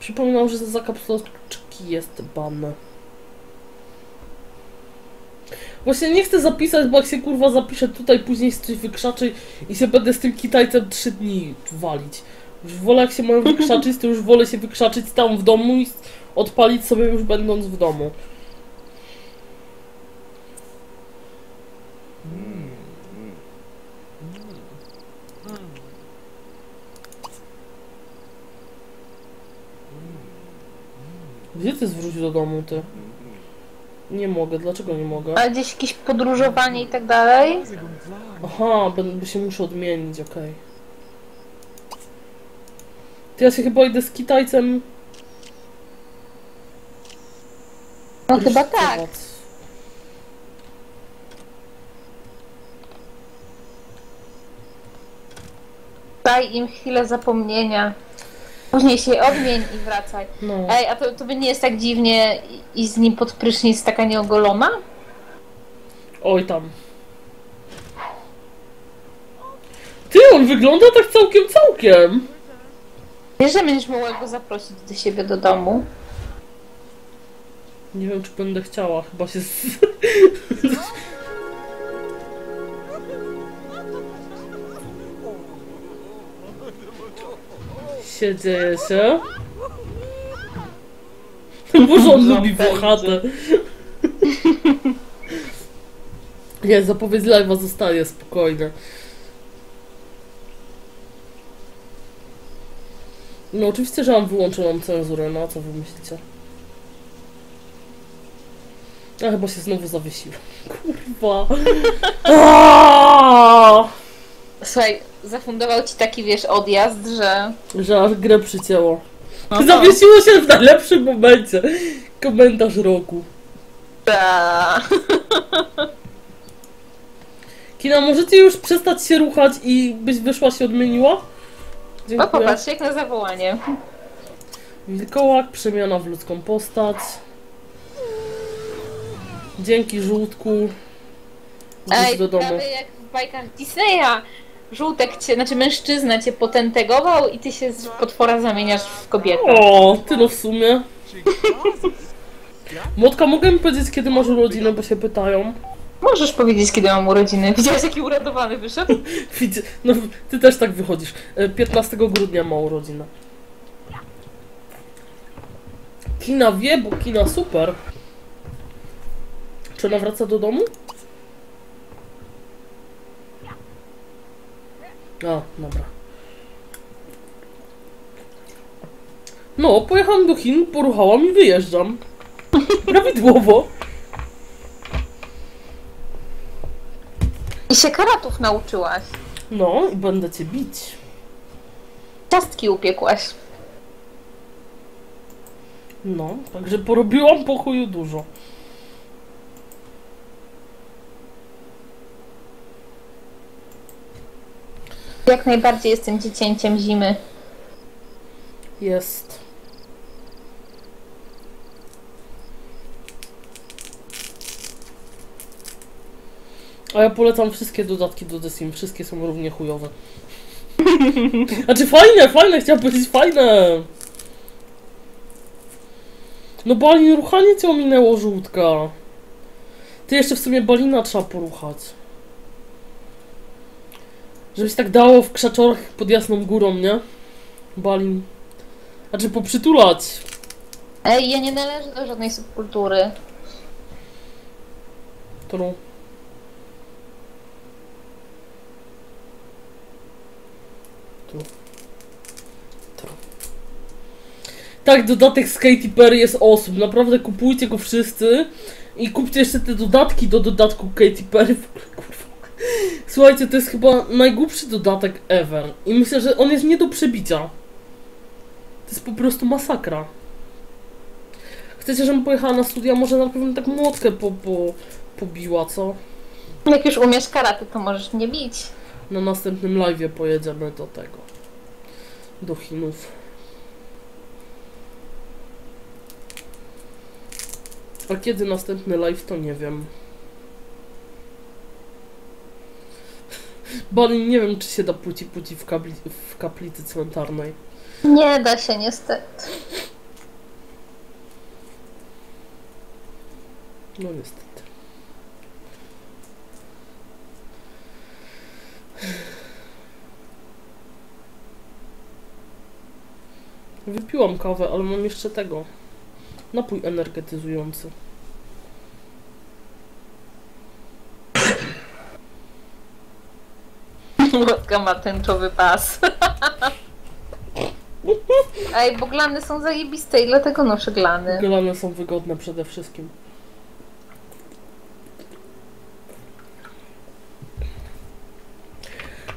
Przypominam, że za kapsułeczki jest ban. Właśnie nie chcę zapisać, bo jak się kurwa zapiszę tutaj, później coś wykrzaczy i się będę z tym Kitajcem trzy dni walić. Już wolę jak się mają wykrzaczyć, to już wolę się wykrzaczyć tam w domu i odpalić sobie już będąc w domu. Gdzie ty zwrócił do domu, ty? Nie mogę, dlaczego nie mogę? A gdzieś jakieś podróżowanie i tak dalej? Aha, będę się muszę odmienić, okej. To ja się chyba idę z Kitajcem. No chyba tak. Daj im chwilę zapomnienia. Później się odmień i wracaj. No. Ej, a to, to by nie jest tak dziwnie i- z nim pod prysznic taka nieogolona? Oj tam. Ty, on wygląda tak całkiem, całkiem. Wiesz, że będziesz mogła go zaprosić do siebie do domu? Nie wiem, czy będę chciała, chyba się z... się, dzieje się. Boże, on lubi włochatę. Nie, zapowiedź live'a zostaje, spokojnie. No oczywiście, że mam wyłączoną cenzurę, no a co wy myślicie? Ja chyba się znowu zawiesiłem. Kurwa. Słuchaj, zafundował ci taki, wiesz, odjazd, że... Że aż grę przycięło. No Zawiesiło się w najlepszym momencie. Komentarz roku. Ta. Kina, możecie już przestać się ruchać i byś wyszła się odmieniła? O, Dziękuję. popatrz, jak na zawołanie. Wilkołak, przemiana w ludzką postać. Dzięki żółtku. Wróć Ej, do domu. jak w bajkach Disneya. Żółtek cię, znaczy mężczyzna cię potentegował i ty się z potwora zamieniasz w kobietę. O, ty no w sumie. Młotka, mogę mi powiedzieć, kiedy masz urodziny, bo się pytają. Możesz powiedzieć, kiedy mam urodziny. Widziałeś, jaki uradowany wyszedł? Widzę, no ty też tak wychodzisz. E, 15 grudnia ma urodzina. Kina wie, bo kina super. Czy ona wraca do domu? A, dobra. No, pojechałam do Chin, poruchałam i wyjeżdżam. Prawidłowo. I się karatów nauczyłaś. No, i będę cię bić. Ciastki upiekłaś. No, także porobiłam pokoju dużo. Jak najbardziej jestem dziecięciem zimy. Jest. A ja polecam wszystkie dodatki do The Sims. Wszystkie są równie chujowe. Znaczy fajne, fajne, chciałam powiedzieć fajne. No Balin, ruchanie cię ominęło, żółtka. Ty jeszcze w sumie Balina trzeba poruchać. Żebyś tak dało w krzaczorach pod jasną górą, nie? Balin. Znaczy poprzytulać. Ej, ja nie należę do żadnej subkultury. Którą? Tu. Tu. Tak, dodatek z Katy Perry jest osób. Naprawdę kupujcie go wszyscy. I kupcie jeszcze te dodatki do dodatku Katy Perry. W ogóle. Słuchajcie, to jest chyba najgłupszy dodatek ever. I myślę, że on jest nie do przebicia. To jest po prostu masakra. Chcecie, żebym pojechała na studia? Może na pewno tak młotkę po, po, pobiła, co? Jak już umiesz karate, to możesz mnie bić. Na następnym live'ie pojedziemy do tego. Do Chinów. A kiedy następny live, to nie wiem. Balin, nie wiem, czy się da płci płci w, kabli, w kaplicy cmentarnej. Nie da się niestety. No niestety. Wypiłam kawę, ale mam jeszcze tego. Napój energetyzujący. Młotka ma tęczowy pas. Ej, bo glany są zajebiste i dlatego noszę glany. Glany są wygodne przede wszystkim.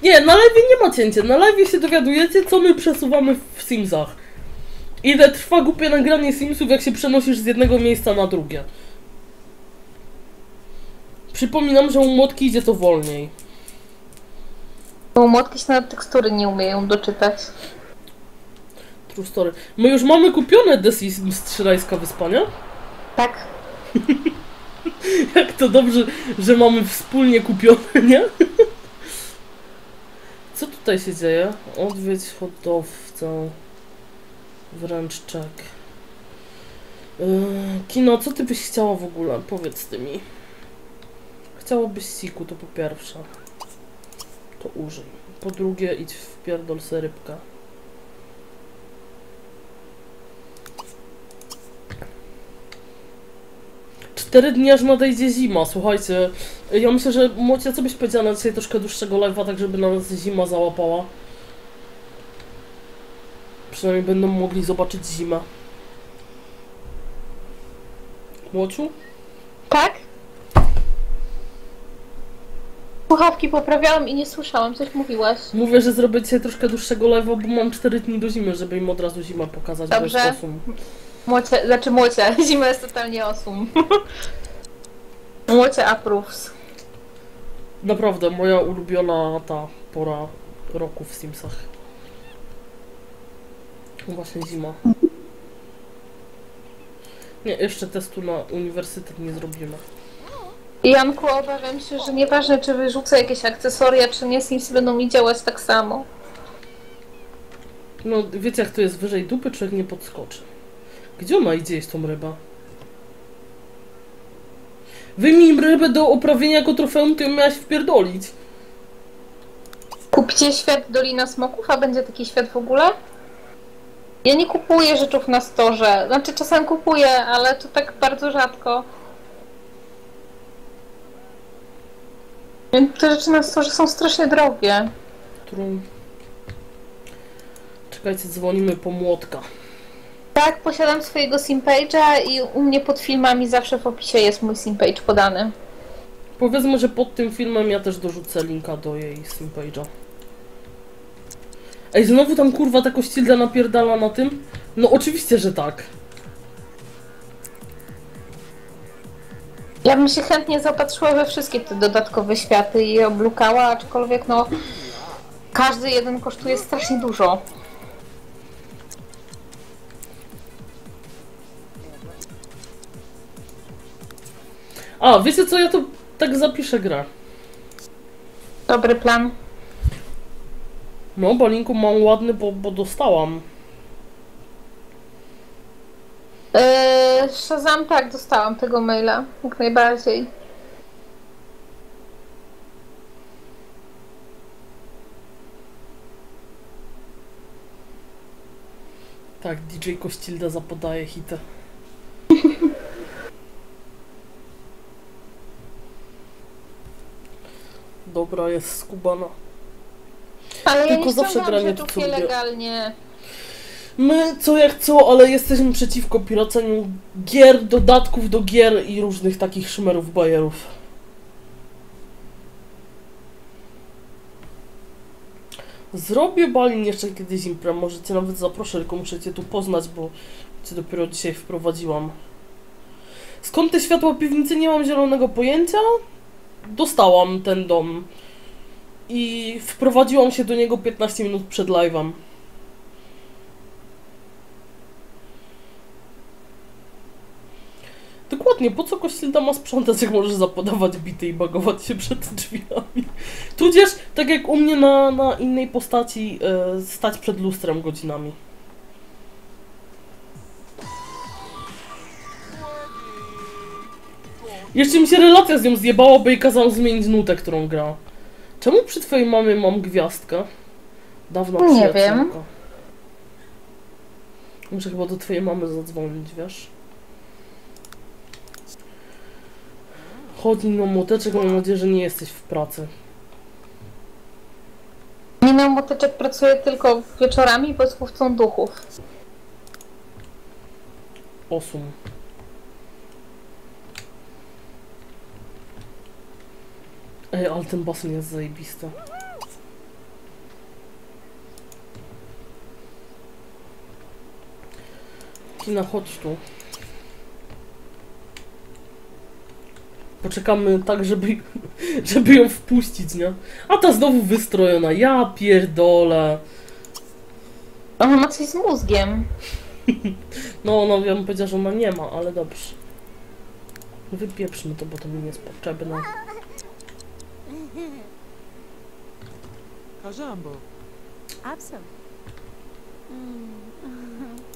Nie, na live nie ma cięcia. Na live się dowiadujecie, co my przesuwamy w Simsach. Ile trwa głupie nagranie Simsów, jak się przenosisz z jednego miejsca na drugie. Przypominam, że u młotki idzie to wolniej. Bo młotki się nawet tekstury nie umieją doczytać. True story. My już mamy kupione 3 Rajska Wyspa, nie? Tak. Jak to dobrze, że mamy wspólnie kupione, nie? Co tutaj się dzieje? Odwiedź hodowcę. Wręcz czek. Yy, kino, co ty byś chciała w ogóle? Powiedz ty mi. Chciałabyś siku, to po pierwsze to użyj. Po drugie idź w pierdol rybka. Cztery dni aż nadejdzie zima, słuchajcie. Ja myślę, że Mocia, co byś powiedziała na dzisiaj troszkę dłuższego live'a, tak żeby na nas zima załapała. Przynajmniej będą mogli zobaczyć zimę. Młociu? Tak? Słuchawki poprawiałam i nie słyszałam, coś mówiłaś. Mówię, że zrobię dzisiaj troszkę dłuższego live'a, bo mam 4 dni do zimy, żeby im od razu zimę pokazać. bo Dobrze. jest osum. Młocie, znaczy młocie, zima jest totalnie osum. Młocie approves. Naprawdę, moja ulubiona ta pora roku w Simsach. Właśnie zima. Nie, jeszcze testu na uniwersytet nie zrobimy. Janku, obawiam się, że nieważne czy wyrzucę jakieś akcesoria, czy nie, Simsy będą mi działać tak samo. No, wiecie jak to jest wyżej dupy, człowiek nie podskoczy. Gdzie ona idzie jeść tą rybę? Wyjmij rybę do oprawienia jako trofeum, ty ją miałaś wpierdolić. Kupicie świat Dolina Smoków, a będzie taki świat w ogóle? Ja nie kupuję rzeczów na storze. Znaczy czasem kupuję, ale to tak bardzo rzadko. Te rzeczy na storze są strasznie drogie. Którą... Czekajcie, dzwonimy po młotka. Tak, posiadam swojego Simpage'a i u mnie pod filmami zawsze w opisie jest mój Simpage podany. Powiedzmy, że pod tym filmem ja też dorzucę linka do jej Simpage'a. Ej, znowu tam kurwa ta kościlda napierdala na tym? No oczywiście, że tak. Ja bym się chętnie zaopatrzyła we wszystkie te dodatkowe światy i je oblukała, aczkolwiek no każdy jeden kosztuje strasznie dużo. A, wiecie co, ja to tak zapiszę grę. Dobry plan. No, balinku mam ładny, bo, bo dostałam. Eee, Shazam, tak, dostałam tego maila, jak najbardziej. Tak, DJ Kościlda zapodaje hity. Dobra, jest skubana. Ale ja Tylko nie zawsze ściągam rzeczów nielegalnie. My co jak co, ale jesteśmy przeciwko piraceniu gier, dodatków do gier i różnych takich szmerów bajerów. Zrobię balin jeszcze kiedyś imprę, może cię nawet zaproszę, tylko muszę cię tu poznać, bo cię dopiero dzisiaj wprowadziłam. Skąd te światła piwnicy nie mam zielonego pojęcia? Dostałam ten dom i wprowadziłam się do niego 15 minut przed live'em. Dokładnie, po co Kościelda ma sprzątać, jak możesz zapodawać bity i bagować się przed drzwiami? Tudzież, tak jak u mnie na, na innej postaci, e, stać przed lustrem godzinami. Jeszcze mi się relacja z nią zjebała, bo jej kazałam zmienić nutę, którą gra. Czemu przy twojej mamie mam gwiazdkę? Dawna Nie wiem. Muszę chyba do twojej mamy zadzwonić, wiesz? Chodzi no młoteczek, mam nadzieję, że nie jesteś w pracy. Minę Motyczek pracuje tylko wieczorami pod słówcą duchów. Osum. Ej, ale ten basen jest zajebisty. Kina, chodź tu. Poczekamy tak, żeby, żeby ją wpuścić, nie? A ta znowu wystrojona. Ja pierdolę. Ona ma coś z mózgiem. No, no, ja bym powiedziała, że ona nie ma, ale dobrze. Wypieprzmy to, bo to mi nie jest potrzebne. Kajambo. Absol.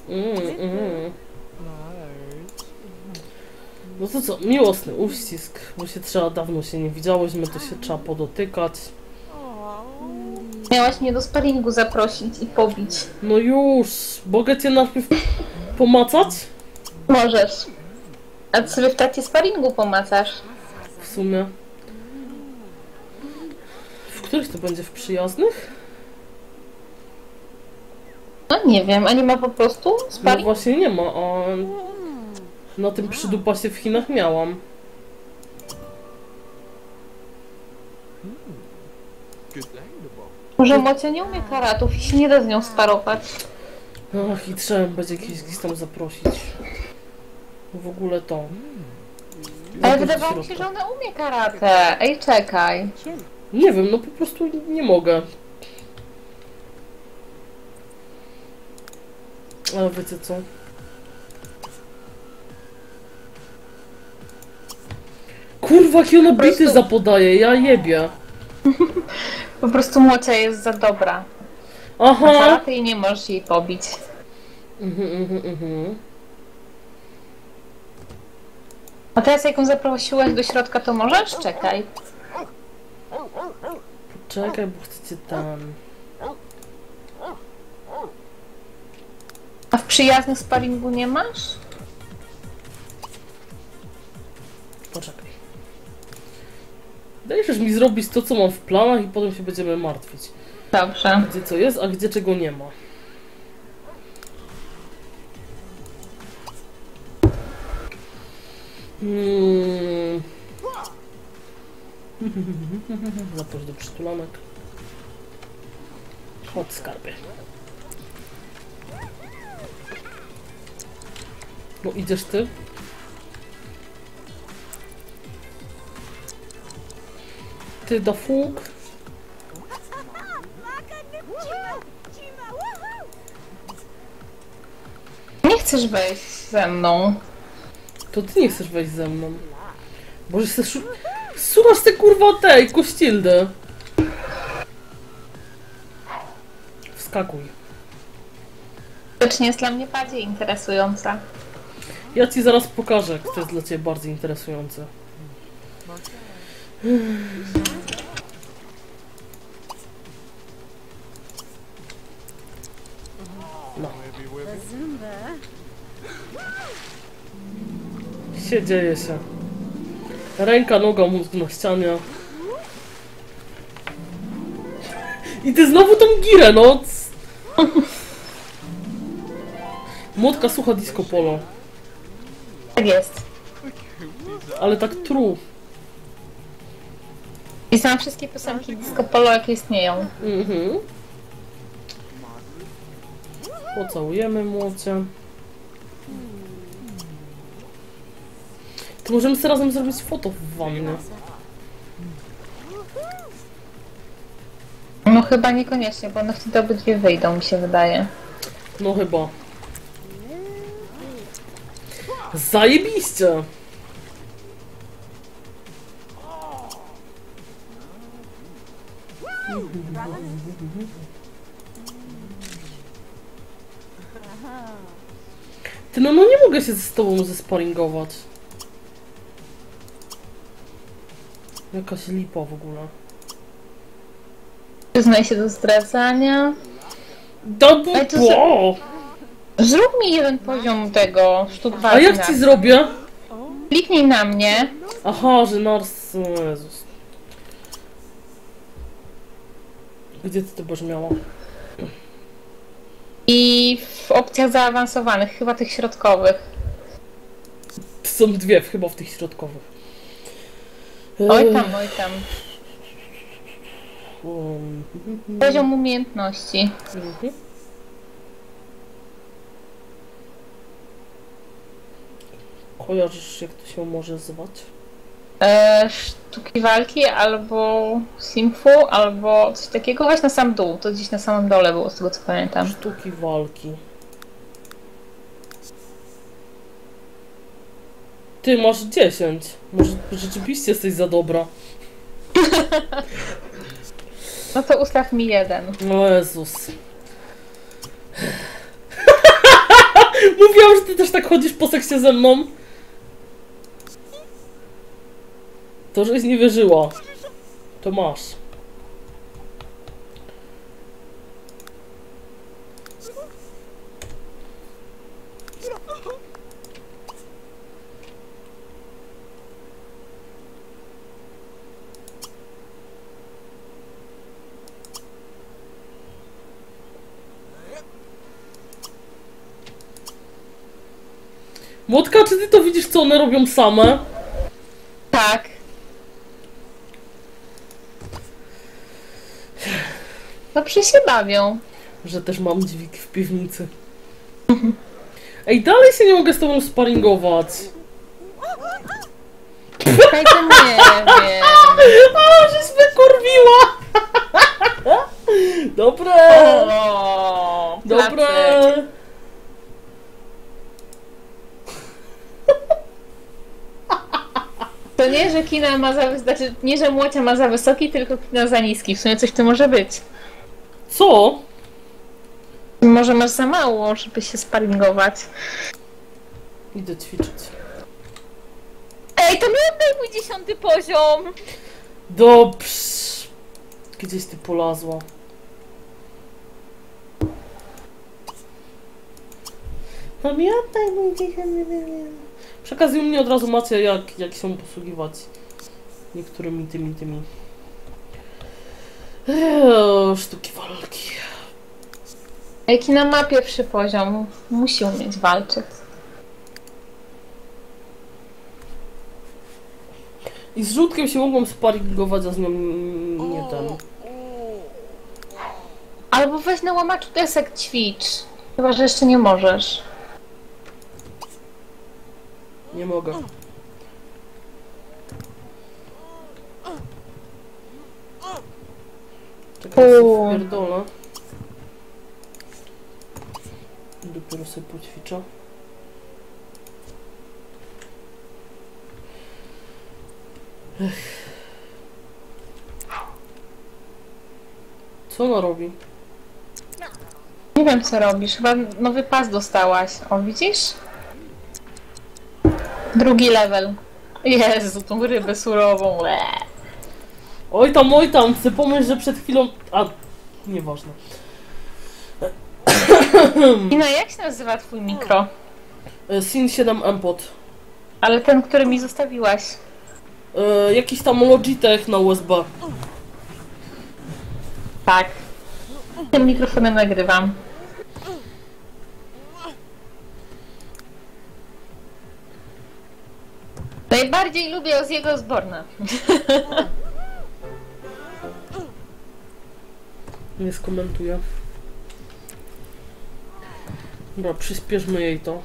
Mm, mm. No to co, miłosny uścisk, bo się trzeba, dawno się nie widziałyśmy, to się trzeba podotykać. Miałaś mnie do sparingu zaprosić i pobić. No już, mogę cię najpierw pomacać? Możesz. A ty sobie w trakcie sparingu pomacasz. W sumie. W których to będzie? W przyjaznych? No nie wiem, a nie ma po prostu No sparing? właśnie nie ma, a na tym przydupasie w Chinach miałam. Może Mocia nie umie karatów i się nie da z nią sparować. Ach, i trzeba będzie jakiegoś gdzieś tam zaprosić. W ogóle to. Ale wydawało mi się, że ona umie karate. Ej, czekaj. Nie wiem, no po prostu nie mogę. Ale wiecie co? Kurwa, jakie ona bity prostu- zapodaje, ja jebie. Po prostu Mocia jest za dobra. A Aha! karate i nie możesz jej pobić. Mhm, mhm, mhm. A teraz jak ją zaprosiłaś do środka, to możesz? Czekaj. Czekaj, bo chcecie tam. A w przyjaznym sparingu nie masz? Dajesz mi zrobić to, co mam w planach i potem się będziemy martwić. Dobrze. Gdzie co jest, a gdzie czego nie ma. Hmm. Zaproś do przytulanek. Chodź skarbie. No idziesz ty? Ty do fuk. Nie chcesz wejść ze mną. To ty nie chcesz wejść ze mną. Boże, chcesz... Słuchasz te kurwa tej, kościeldę. Wskakuj. Widocznie jest dla mnie bardziej interesująca. Ja ci zaraz pokażę, kto jest dla ciebie bardziej interesujący. No. Się dzieje się. Ręka, noga, mózg na ścianie. I ty znowu tą girę, no! Młotka słucha disco polo. Tak jest. Ale tak true. I znam wszystkie piosenki disco polo, jakie istnieją. Mhm. Pocałujemy młocie. To możemy sobie razem zrobić foto w wannie. No chyba niekoniecznie, bo one wtedy obydwie wyjdą, mi się wydaje. No chyba. Zajebiście! Ty no, no nie mogę się z tobą zesparingować. Jakaś lipa w ogóle. Przyznaj się do zdradzania. Do bo! Zrób mi jeden poziom tego sztuk A jak ci zrobię? Kliknij na mnie. Aha, że Nars... o Jezus. Gdzie ty to będziesz miała? I w opcjach zaawansowanych, chyba tych środkowych. Są dwie, chyba w tych środkowych. Oj tam, oj tam. Poziom umiejętności. mhm. Kojarzysz, jak to się może zwać? E, sztuki walki albo simfu, albo coś takiego. Weź na sam dół, to gdzieś na samym dole było, z tego co pamiętam. Sztuki walki. Ty masz 10. Może rzeczywiście jesteś za dobra. No to ustaw mi jeden. O Jezus. Mówiłam, że ty też tak chodzisz po seksie ze mną. To, żeś nie wierzyła. To masz. Młotka, czy ty to widzisz, co one robią same? Dobrze się bawią. Że też mam dźwig w piwnicy. Ej, dalej się nie mogę z tobą sparingować. To nie wiem. A, żeś wykurwiła! Dobre! O, Dobre! placek. To nie, że kina ma za znaczy nie, że młocia ma za wysoki, tylko kina za niski. W sumie coś tu może być. Co? Może masz za mało, żeby się sparingować. Idę ćwiczyć. Ej, to nie oddaj mój dziesiąty poziom! Dobrze. Gdzieś ty polazła. Pamiętaj mój dziesiąty Przy okazji u mnie od razu macie jak, jak się posługiwać niektórymi tymi tymi eee, sztuki walki. Jaki na ma pierwszy poziom? Musi umieć walczyć. I z żółtkiem się mogłem sparingować, a z nią nie ten. Albo weź na łamaczu desek ćwicz. Chyba, że jeszcze nie możesz. Nie mogę. Czekaj, sobie pierdolę. Dopiero sobie poćwiczę. Ech. Co ona robi? Nie wiem, co robisz. Chyba nowy pas dostałaś. O, widzisz? Drugi level. Jezu, tą rybę surową. Łe. Oj tam, oj tam, chcę pomyśleć, że przed chwilą... A, nieważne. Ina, jak się nazywa twój mikro? E, Sin 7 Empot. Ale ten, który mi zostawiłaś. E, jakiś tam Logitech na USB. Tak. Tym mikrofonem nagrywam. Najbardziej lubię Ozzy'ego Zborna. Nie skomentuję. Dobra, przyspieszmy jej to.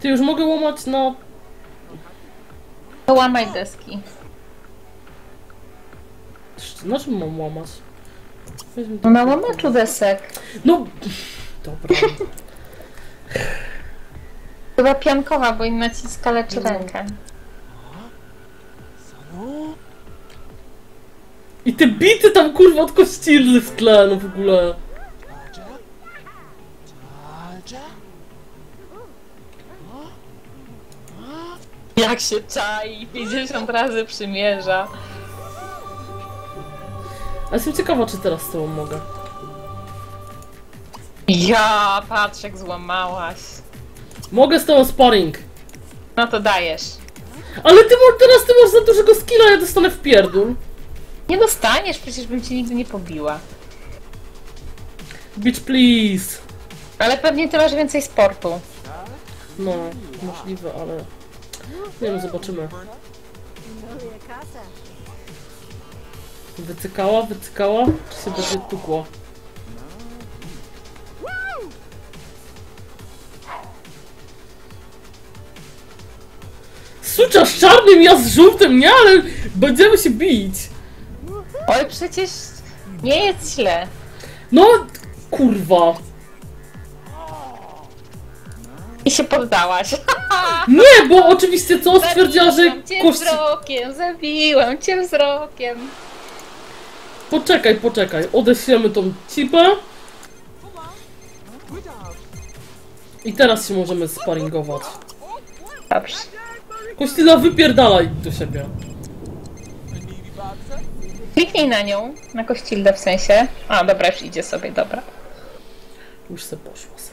Ty już mogę łamać na... To łamaj deski. Na czym mam łamać? No na łamaczu desek. No... Dobra. Chyba piankowa, bo im naciska leczy rękę. I te bity tam kurwa od kościelny w tle, no w ogóle. Jak się czai, 50 razy przymierza. A jestem ciekawa, czy teraz z tobą mogę. Ja, patrz jak złamałaś. Mogę z tobą sparring. No to dajesz. Ale ty teraz ty masz za dużego skilla, ja dostanę w pierdol. Nie dostaniesz, przecież bym cię nigdy nie pobiła. Bitch please. Ale pewnie ty masz więcej sportu. No, możliwe, ale... Nie wiem, zobaczymy. Wycykała, wycykała, czy się będzie tukła? Sucza z czarnym, ja z żółtym, nie, ale będziemy się bić. Oj, przecież nie jest źle. No, kurwa. I się poddałaś. Nie, bo oczywiście co stwierdziła, że Zabiłam cię kości... wzrokiem, zabiłam cię wzrokiem. Poczekaj, poczekaj, odeślemy tą cipę. I teraz się możemy sparingować. Dobrze. Kościla, wypierdalaj do siebie. Kliknij na nią, na kościldę w sensie. A, dobra, już idzie sobie, dobra. Już se poszła. se.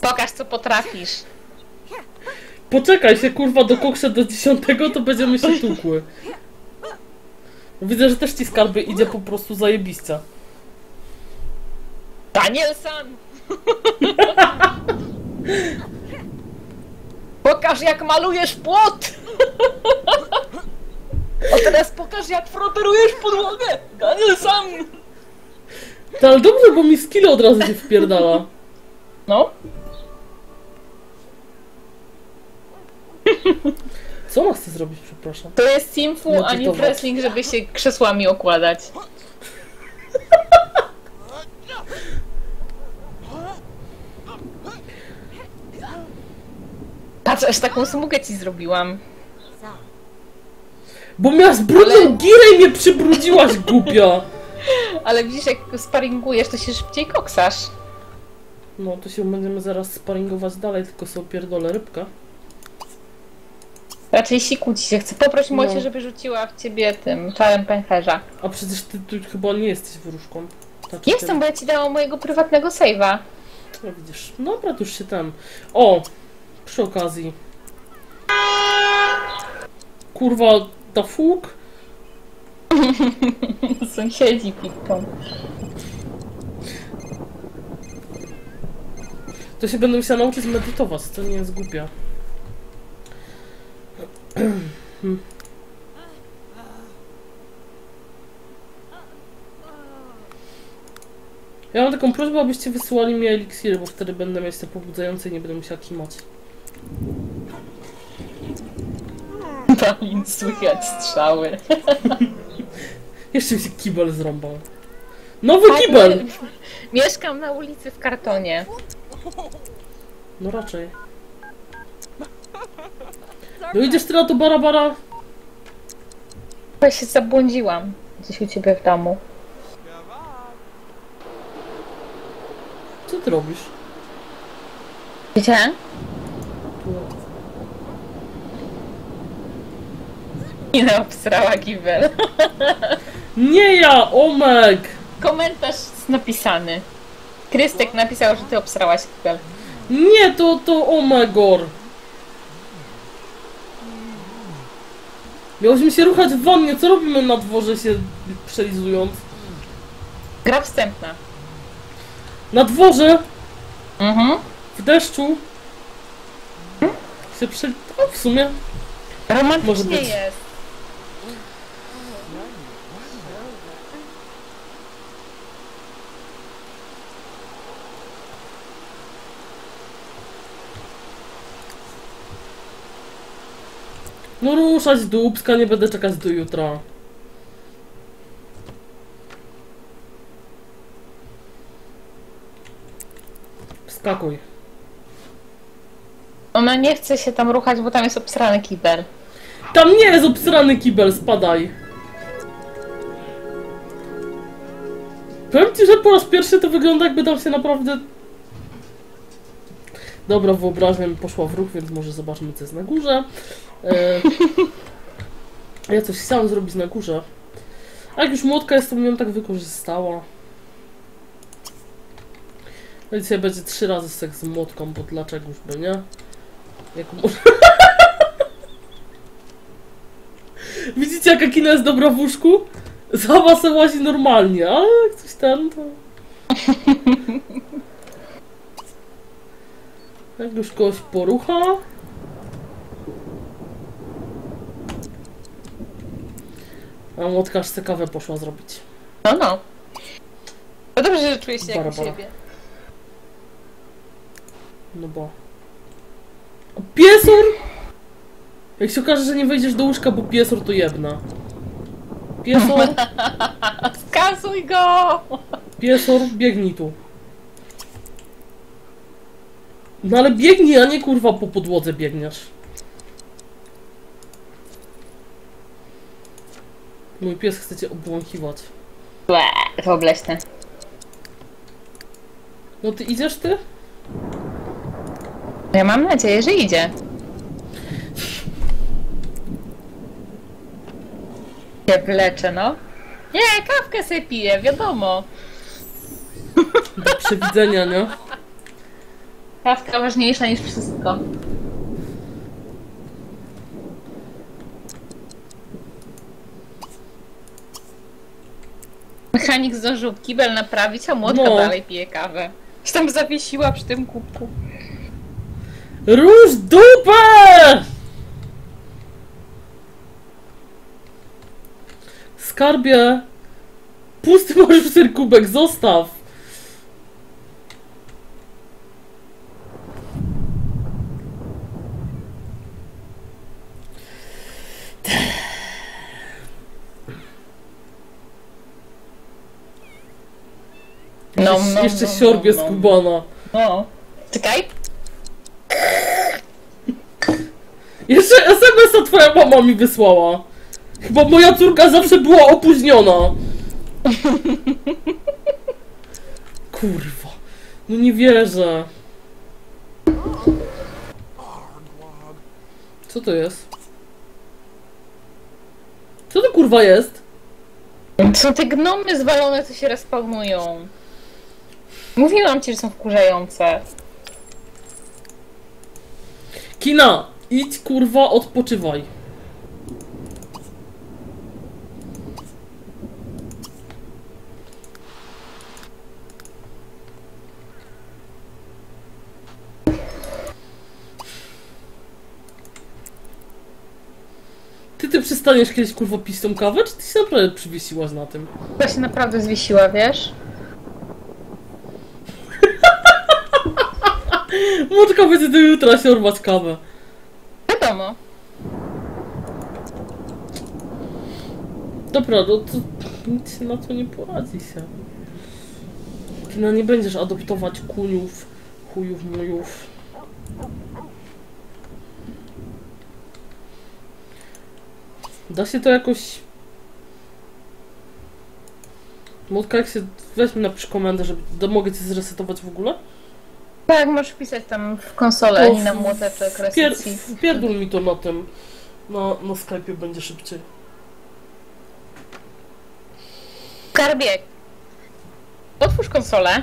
Pokaż, co potrafisz. Poczekaj się kurwa do koksia do dziesiątego, to będziemy się tukły. Widzę, że też ci skarby idzie po prostu zajebiście. Danielson! Pokaż, jak malujesz płot! A teraz pokaż, jak froterujesz podłogę! Danielson! To ale dobrze, bo mi skill od razu się wpierdala. No, Co ona chce zrobić, przepraszam? to jest simfu, a nie wrestling, żeby się krzesłami okładać. Patrz, aż taką smugę ci zrobiłam. Bo miałaś brudną Ale- girę i mnie przybrudziłaś, głupia! Ale widzisz, jak sparingujesz, to się szybciej koksasz. No, to się będziemy zaraz sparingować dalej, tylko sobie pierdolę rybkę. Raczej siku ci się chce. Poproś Mosię, No. żeby rzuciła w ciebie tym czarem pęcherza. A przecież ty, ty chyba nie jesteś wróżką. Znaczy, Jestem, bo ja ci dałam mojego prywatnego save'a. No widzisz. Dobra, to już się tam. O! Przy okazji. Kurwa, ta fuk? Sąsiedzi piką. To się będę musiała nauczyć medytować, to nie jest głupia. Ja mam taką prośbę, abyście wysyłali mi eliksiry, bo wtedy będę mieć te pobudzające i nie będę musiała kimać. Tam słychać strzały. Jeszcze mi się kibel zrąbał. Nowy Tak, kibel! Mieszkam na ulicy w kartonie. No raczej. No idziesz ty na to bara bara? Ja się zabłądziłam gdzieś u ciebie w domu. Co ty robisz? Gdzie? Nie obsrała Givel. Nie ja, Omek! Komentarz jest napisany. Krystek napisał, że ty obsrałaś Givel. Nie, to, to Omegor! Miałyśmy się ruchać w wannie, co robimy na dworze się przelizując? Gra wstępna. Na dworze, Mhm. w deszczu. Się prze... No, w sumie. Może Romantycznie być. jest. No ruszać dupska, nie będę czekać do jutra. Wskakuj. Ona nie chce się tam ruchać, bo tam jest obsrany kibel. Tam nie jest obsrany kibel, spadaj. Powiem ci, że po raz pierwszy to wygląda jakby tam się naprawdę... Dobra, wyobraźnia mi poszła w ruch, więc może zobaczmy co jest na górze. E... Ja coś chciałam zrobić na górze. A jak już młotka jest, to bym ją tak wykorzystała. No dzisiaj będzie trzy razy seks z młotką, bo dlaczegoż by, nie? Jak. Widzicie jaka kina jest dobra w łóżku? Se łazi normalnie, ale jak coś ten to... Jak już kogoś porucha... A młotka aż kawę poszła zrobić. No, no. To dobrze, że czujesz się jak u Barbara. siebie. No bo... O, Piesor! Jak się okaże, że nie wejdziesz do łóżka, bo piesor to jebna. Piesor, Skasuj go! piesor, biegnij tu. No ale biegnij, a nie kurwa po podłodze biegniesz. Mój pies chce cię obłąkiwać. Łe, to obleśne. No ty idziesz ty? Ja mam nadzieję, że idzie. się wyleczę, no. Nie, kawkę sobie piję, wiadomo. Do przewidzenia, nie? Kawka ważniejsza niż wszystko. Mechanik zdążył kibel naprawić, a młotka No. dalej pije kawę. Się tam zawiesiła przy tym kubku. Róż dupę! Skarbie! Pusty już ten kubek, zostaw! No, Jeszcze- no, Jeszcze no, siorbie no, z no. kubana. No. Czekaj. Jeszcze SMS-a twoja mama mi wysłała. Chyba moja córka zawsze była opóźniona. Kurwa. No nie wierzę. Co to jest? Co to kurwa jest? Są te gnomy zwalone, co się respawnują. Mówiłam ci, że są wkurzające. Kina! Idź kurwa, odpoczywaj. Ty ty przestaniesz kiedyś kurwa pić tą kawę, czy ty się naprawdę przywiesiłaś na tym? To się naprawdę zwiesiła, wiesz? Moczka będzie do jutra się orwać kawę. Wiadomo. Dobra, no to nic się na to nie poradzi się. Kina nie będziesz adoptować kuniów, chujów, mujów. Da się to jakoś... Motka, jak się weźmie napisz komendę, żeby mogę cię zresetować w ogóle? Tak, możesz pisać tam w konsolę, a nie na młoteczek Pier, recepcji. wpierdol mi to na tym, na, na Skype'ie będzie szybciej. Skarbie. Otwórz konsolę.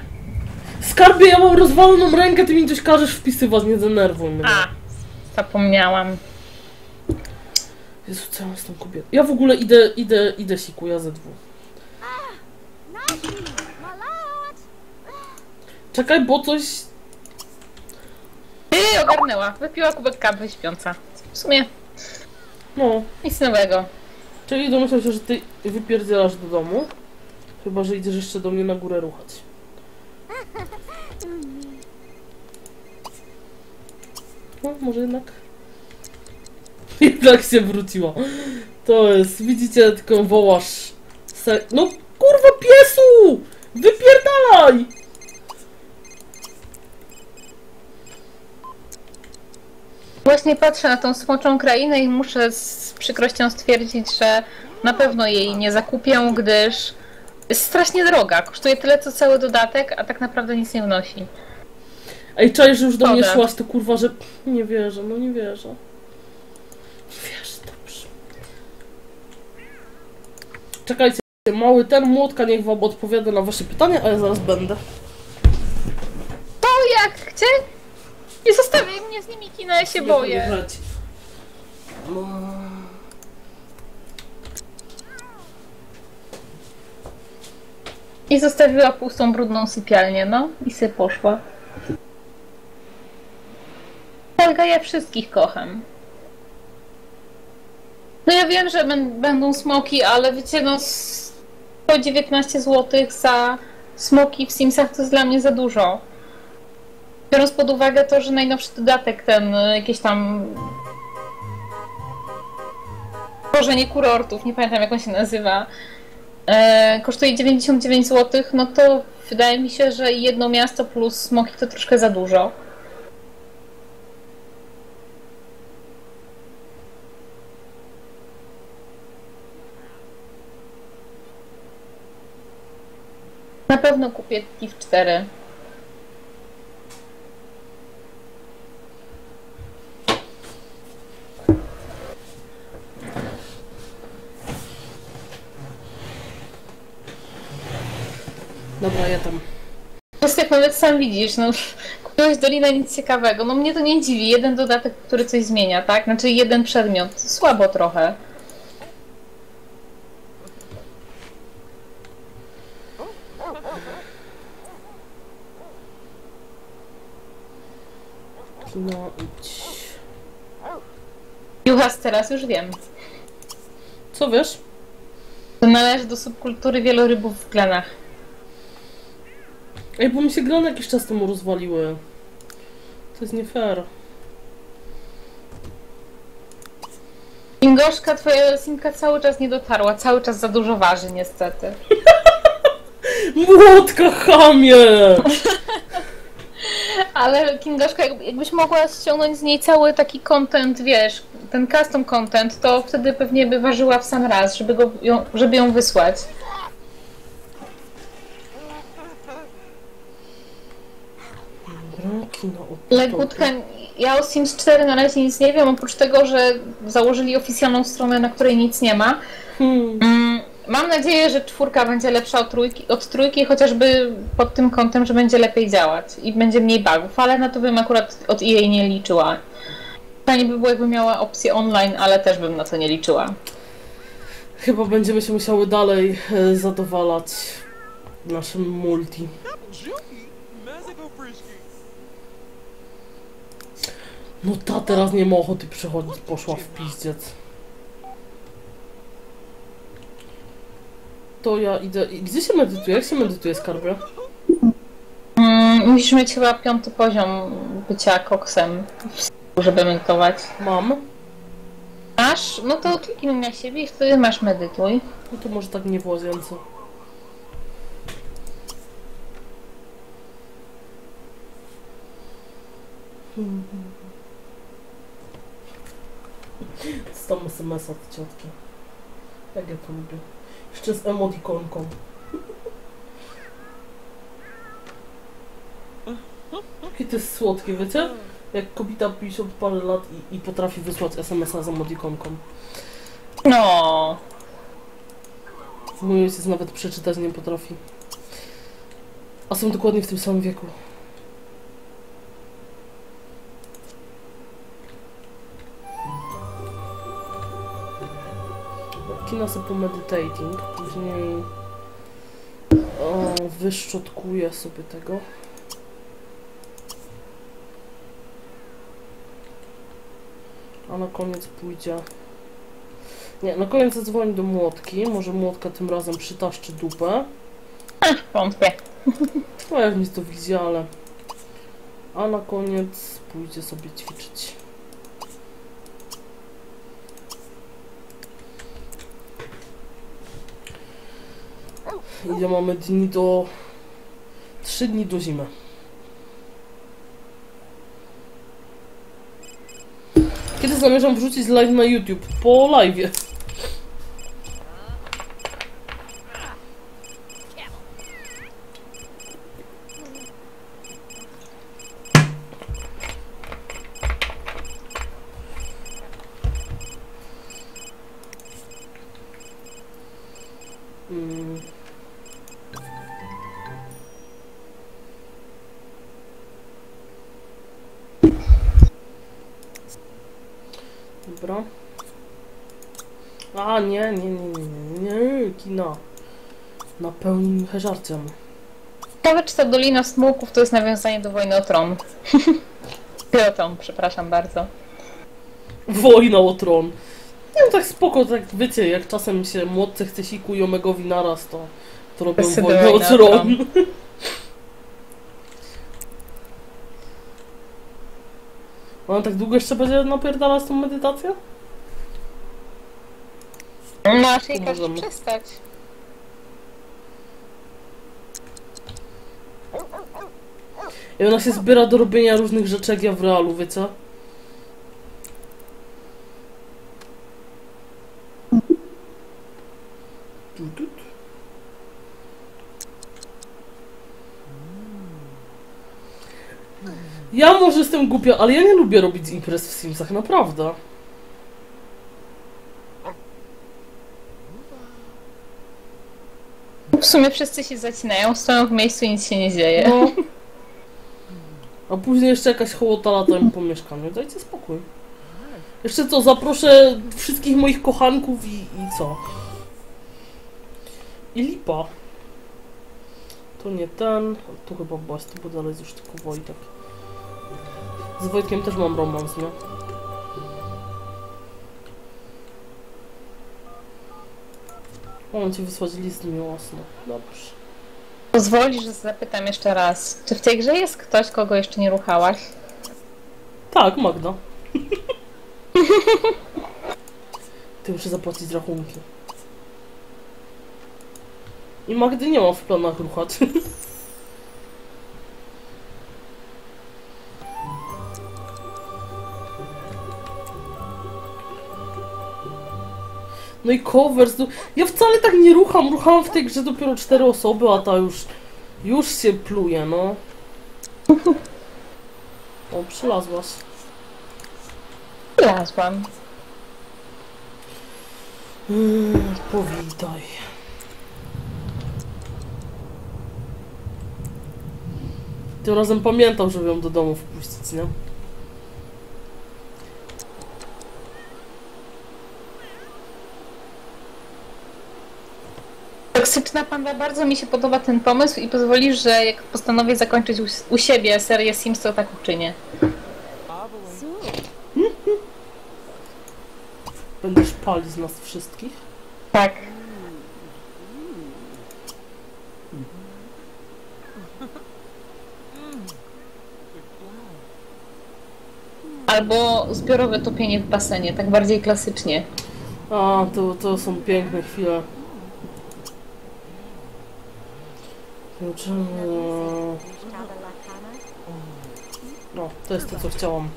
Skarbie, ja mam rozwaloną rękę, ty mi coś każesz wpisywać, nie denerwuj mnie. A, zapomniałam. Jezu, co ja mam z tą kobietą? Ja w ogóle idę, idę, idę siku, ja ze dwóch. Czekaj, bo coś... Ogarnęła. Wypiła kubek kawy śpiąca. W sumie No, nic nowego. czyli domyślam się, że ty wypierdzielasz do domu. Chyba, że idziesz jeszcze do mnie na górę ruchać. No, może jednak... Jednak się wróciła. To jest, widzicie, tylko wołasz... Se... No, kurwa, piesu! Wypierdalaj! Właśnie patrzę na tą smoczą krainę i muszę z przykrością stwierdzić, że na pewno jej nie zakupię, gdyż jest strasznie droga. Kosztuje tyle co cały dodatek, a tak naprawdę nic nie wnosi. Ej, czaj, że już do mnie Dobra. szłaś, to kurwa, że... Nie wierzę, no nie wierzę. Nie wierzę, dobrze. Czekajcie, mały ten młotka niech wam odpowiada na wasze pytania, a ja zaraz będę. To jak? Gdzie? Nie zostawiaj mnie z nimi, kina, ja się Nie boję. I zostawiła pustą, brudną sypialnię, no. I se poszła. Helga, ja wszystkich kocham. No ja wiem, że będą smoki, ale wiecie, no 119 zł za smoki w Simsach to jest dla mnie za dużo. Biorąc pod uwagę to, że najnowszy dodatek, ten y, jakiś tam tworzenie kurortów, nie pamiętam jak on się nazywa, e, kosztuje 99 zł, no to wydaje mi się, że jedno miasto plus smoki to troszkę za dużo. Na pewno kupię TIF 4. Dobra, ja tam. Po prostu jak nawet sam widzisz, no Byłeś Dolina nic ciekawego. No mnie to nie dziwi. Jeden dodatek, który coś zmienia, tak? Znaczy jeden przedmiot. Słabo trochę. Kino, idź. Juchas teraz już wiem. Co wiesz? To należy do subkultury wielorybów w glenach. Ej, bo mi się grany jakiś czas temu rozwaliły. To jest nie fair. Ingoszka, twoja simka cały czas nie dotarła. Cały czas za dużo waży, niestety. Młotka chamie! Ale Kingoszka, jak- jakbyś mogła ściągnąć z niej cały taki content, wiesz, ten custom content, to wtedy pewnie by ważyła w sam raz, żeby, go, ją, żeby ją wysłać. Kino Legutka, ja o Sims 4 na razie nic nie wiem, oprócz tego, że założyli oficjalną stronę, na której nic nie ma. Hmm. Mm, Mam nadzieję, że czwórka będzie lepsza od trójki, od trójki, chociażby pod tym kątem, że będzie lepiej działać i będzie mniej bugów, ale na to bym akurat od EA nie liczyła. Fajnie by było, jakby miała opcję online, ale też bym na to nie liczyła. Chyba będziemy się musiały dalej e, zadowalać naszym multi. No ta teraz nie ma ochoty przechodzić, poszła w piździec. To ja idę... Gdzie się medytuje? Jak się medytuje, skarbie? Mm, musisz mieć chyba piąty poziom bycia koksem, żeby medytować. Mam. Masz? No to kliknij na siebie i wtedy masz medytuj. No to może tak nie w łazience. Dostałam SMS od ciotki. Jak ja to lubię. Jeszcze z emotikonką. Jakie to jest słodkie, wiecie? Jak kobieta 50 parę lat i, i potrafi wysłać SMS-a z emotikonką. No. Mój ojciec nawet przeczytać nie potrafi. A są dokładnie w tym samym wieku. Kina sobie po meditating, później o, wyszczotkuję sobie tego. A na koniec pójdzie nie, na koniec zadzwoni do młotki. Może młotka tym razem przytaszczy dupę. Wątpię. Jak nic to widzi, ale... A na koniec pójdzie sobie ćwiczyć. Ile mamy dni do... Trzy dni do zimy. Kiedy zamierzam wrzucić live na YouTube? Po live'ie. Żarciem. Ciekawe, czy ta Dolina Smoków to jest nawiązanie do Wojny o Tron. o Tron, przepraszam bardzo. Wojna o tron. No tak spoko, tak wiecie, jak czasem się młodce chce siku i omegowi naraz, to, to robią wojnę o wojna o tron. Ona tak długo jeszcze będzie napierdalać tą medytację? No, aż jej każe przestać. I ona się zbiera do robienia różnych rzeczy jak ja w realu, tu, tu. Ja może jestem głupia, ale ja nie lubię robić imprez w Simsach, naprawdę. W sumie wszyscy się zacinają, stoją w miejscu i nic się nie dzieje. No. A później jeszcze jakaś hołota lata mi po mieszkaniu. Dajcie spokój. Jeszcze co, zaproszę wszystkich moich kochanków i, i co? I lipa. To nie ten. Tu chyba Bas, to bo dalej jest już tylko Wojtek. Z Wojtkiem też mam romans, nie? O, mam ci wysłać list miłosny. Dobrze. Pozwolisz, że zapytam jeszcze raz. Czy w tej grze jest ktoś, kogo jeszcze nie ruchałaś? Tak, Magda. Ty muszę zapłacić rachunki. I Magdy nie ma w planach ruchać. No i covers. no- Ja wcale tak nie rucham. Ruchałam w tej grze dopiero cztery osoby, a ta już. Już się pluje, no. O, przylazłaś. Wlazłam. Mm, powitaj. Tym razem pamiętam, żeby ją do domu wpuścić, nie? Toksyczna Panda, bardzo mi się podoba ten pomysł i pozwolisz, że jak postanowię zakończyć u, u siebie serię Sims, to tak uczynię. Będziesz palić z nas wszystkich. Tak. Albo zbiorowe topienie w basenie, tak bardziej klasycznie. A, to, to są piękne chwile. Zobaczymy. No, to jest to, co chciałam.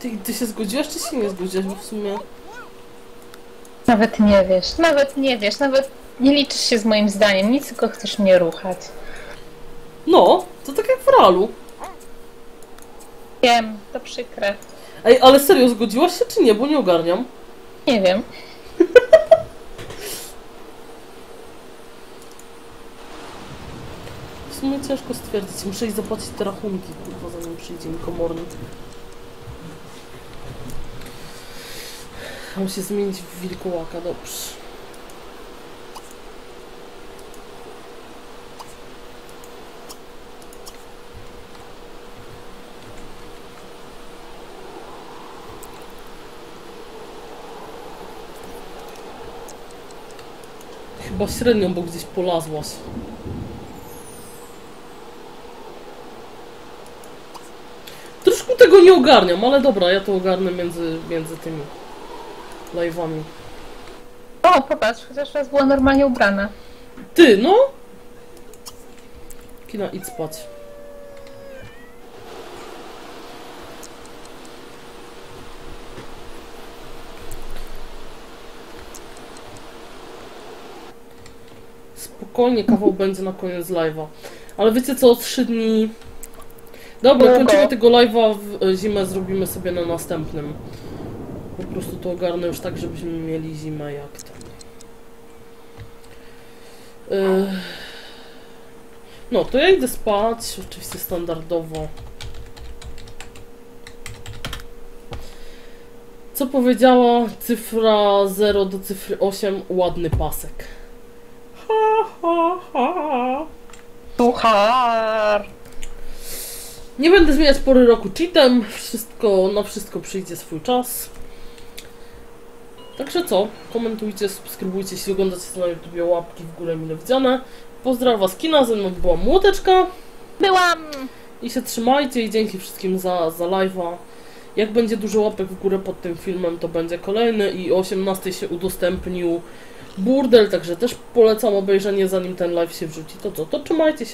Ty, ty się zgodziłaś, czy się nie zgodziłaś? Bo w sumie... Nawet nie wiesz, nawet nie wiesz, nawet nie liczysz się z moim zdaniem, nic tylko chcesz mnie ruchać. No, to tak jak w realu. Wiem, to przykre. Ej, ale serio, zgodziłaś się czy nie? Bo nie ogarniam. Nie wiem. W sumie ciężko stwierdzić. Muszę iść zapłacić te rachunki, kurwa, zanim przyjdzie mi komornik. Mam się zmienić w wilkołaka, dobrze. Chyba średnią, bo gdzieś polazłaś. Troszkę tego nie ogarniam, ale dobra, ja to ogarnę między, między tymi live'ami. O, popatrz, chociaż raz była normalnie ubrana. Ty, no! Kina, idź spać. Spokojnie, kawał będzie na koniec live'a. Ale wiecie co, trzy dni... Dobra, Długo. kończymy tego live'a zimę, zrobimy sobie na następnym. Po prostu to ogarnę już tak, żebyśmy mieli zimę jak ten. Yy. No, to ja idę spać, oczywiście standardowo. Co powiedziała cyfra 0 do cyfry 8? Ładny pasek. Ha, ha, ha. Suchar! Nie będę zmieniać pory roku cheatem. Wszystko, na wszystko przyjdzie swój czas. Także co? Komentujcie, subskrybujcie, jeśli oglądacie to na YouTube, łapki w górę mile widziane. Pozdrawiam was kina, ze mną była Młoteczka. Byłam! I się trzymajcie i dzięki wszystkim za, za live'a. Jak będzie dużo łapek w górę pod tym filmem, to będzie kolejny i o 18 się udostępnił burdel, także też polecam obejrzenie zanim ten live się wrzuci. To co, to trzymajcie się.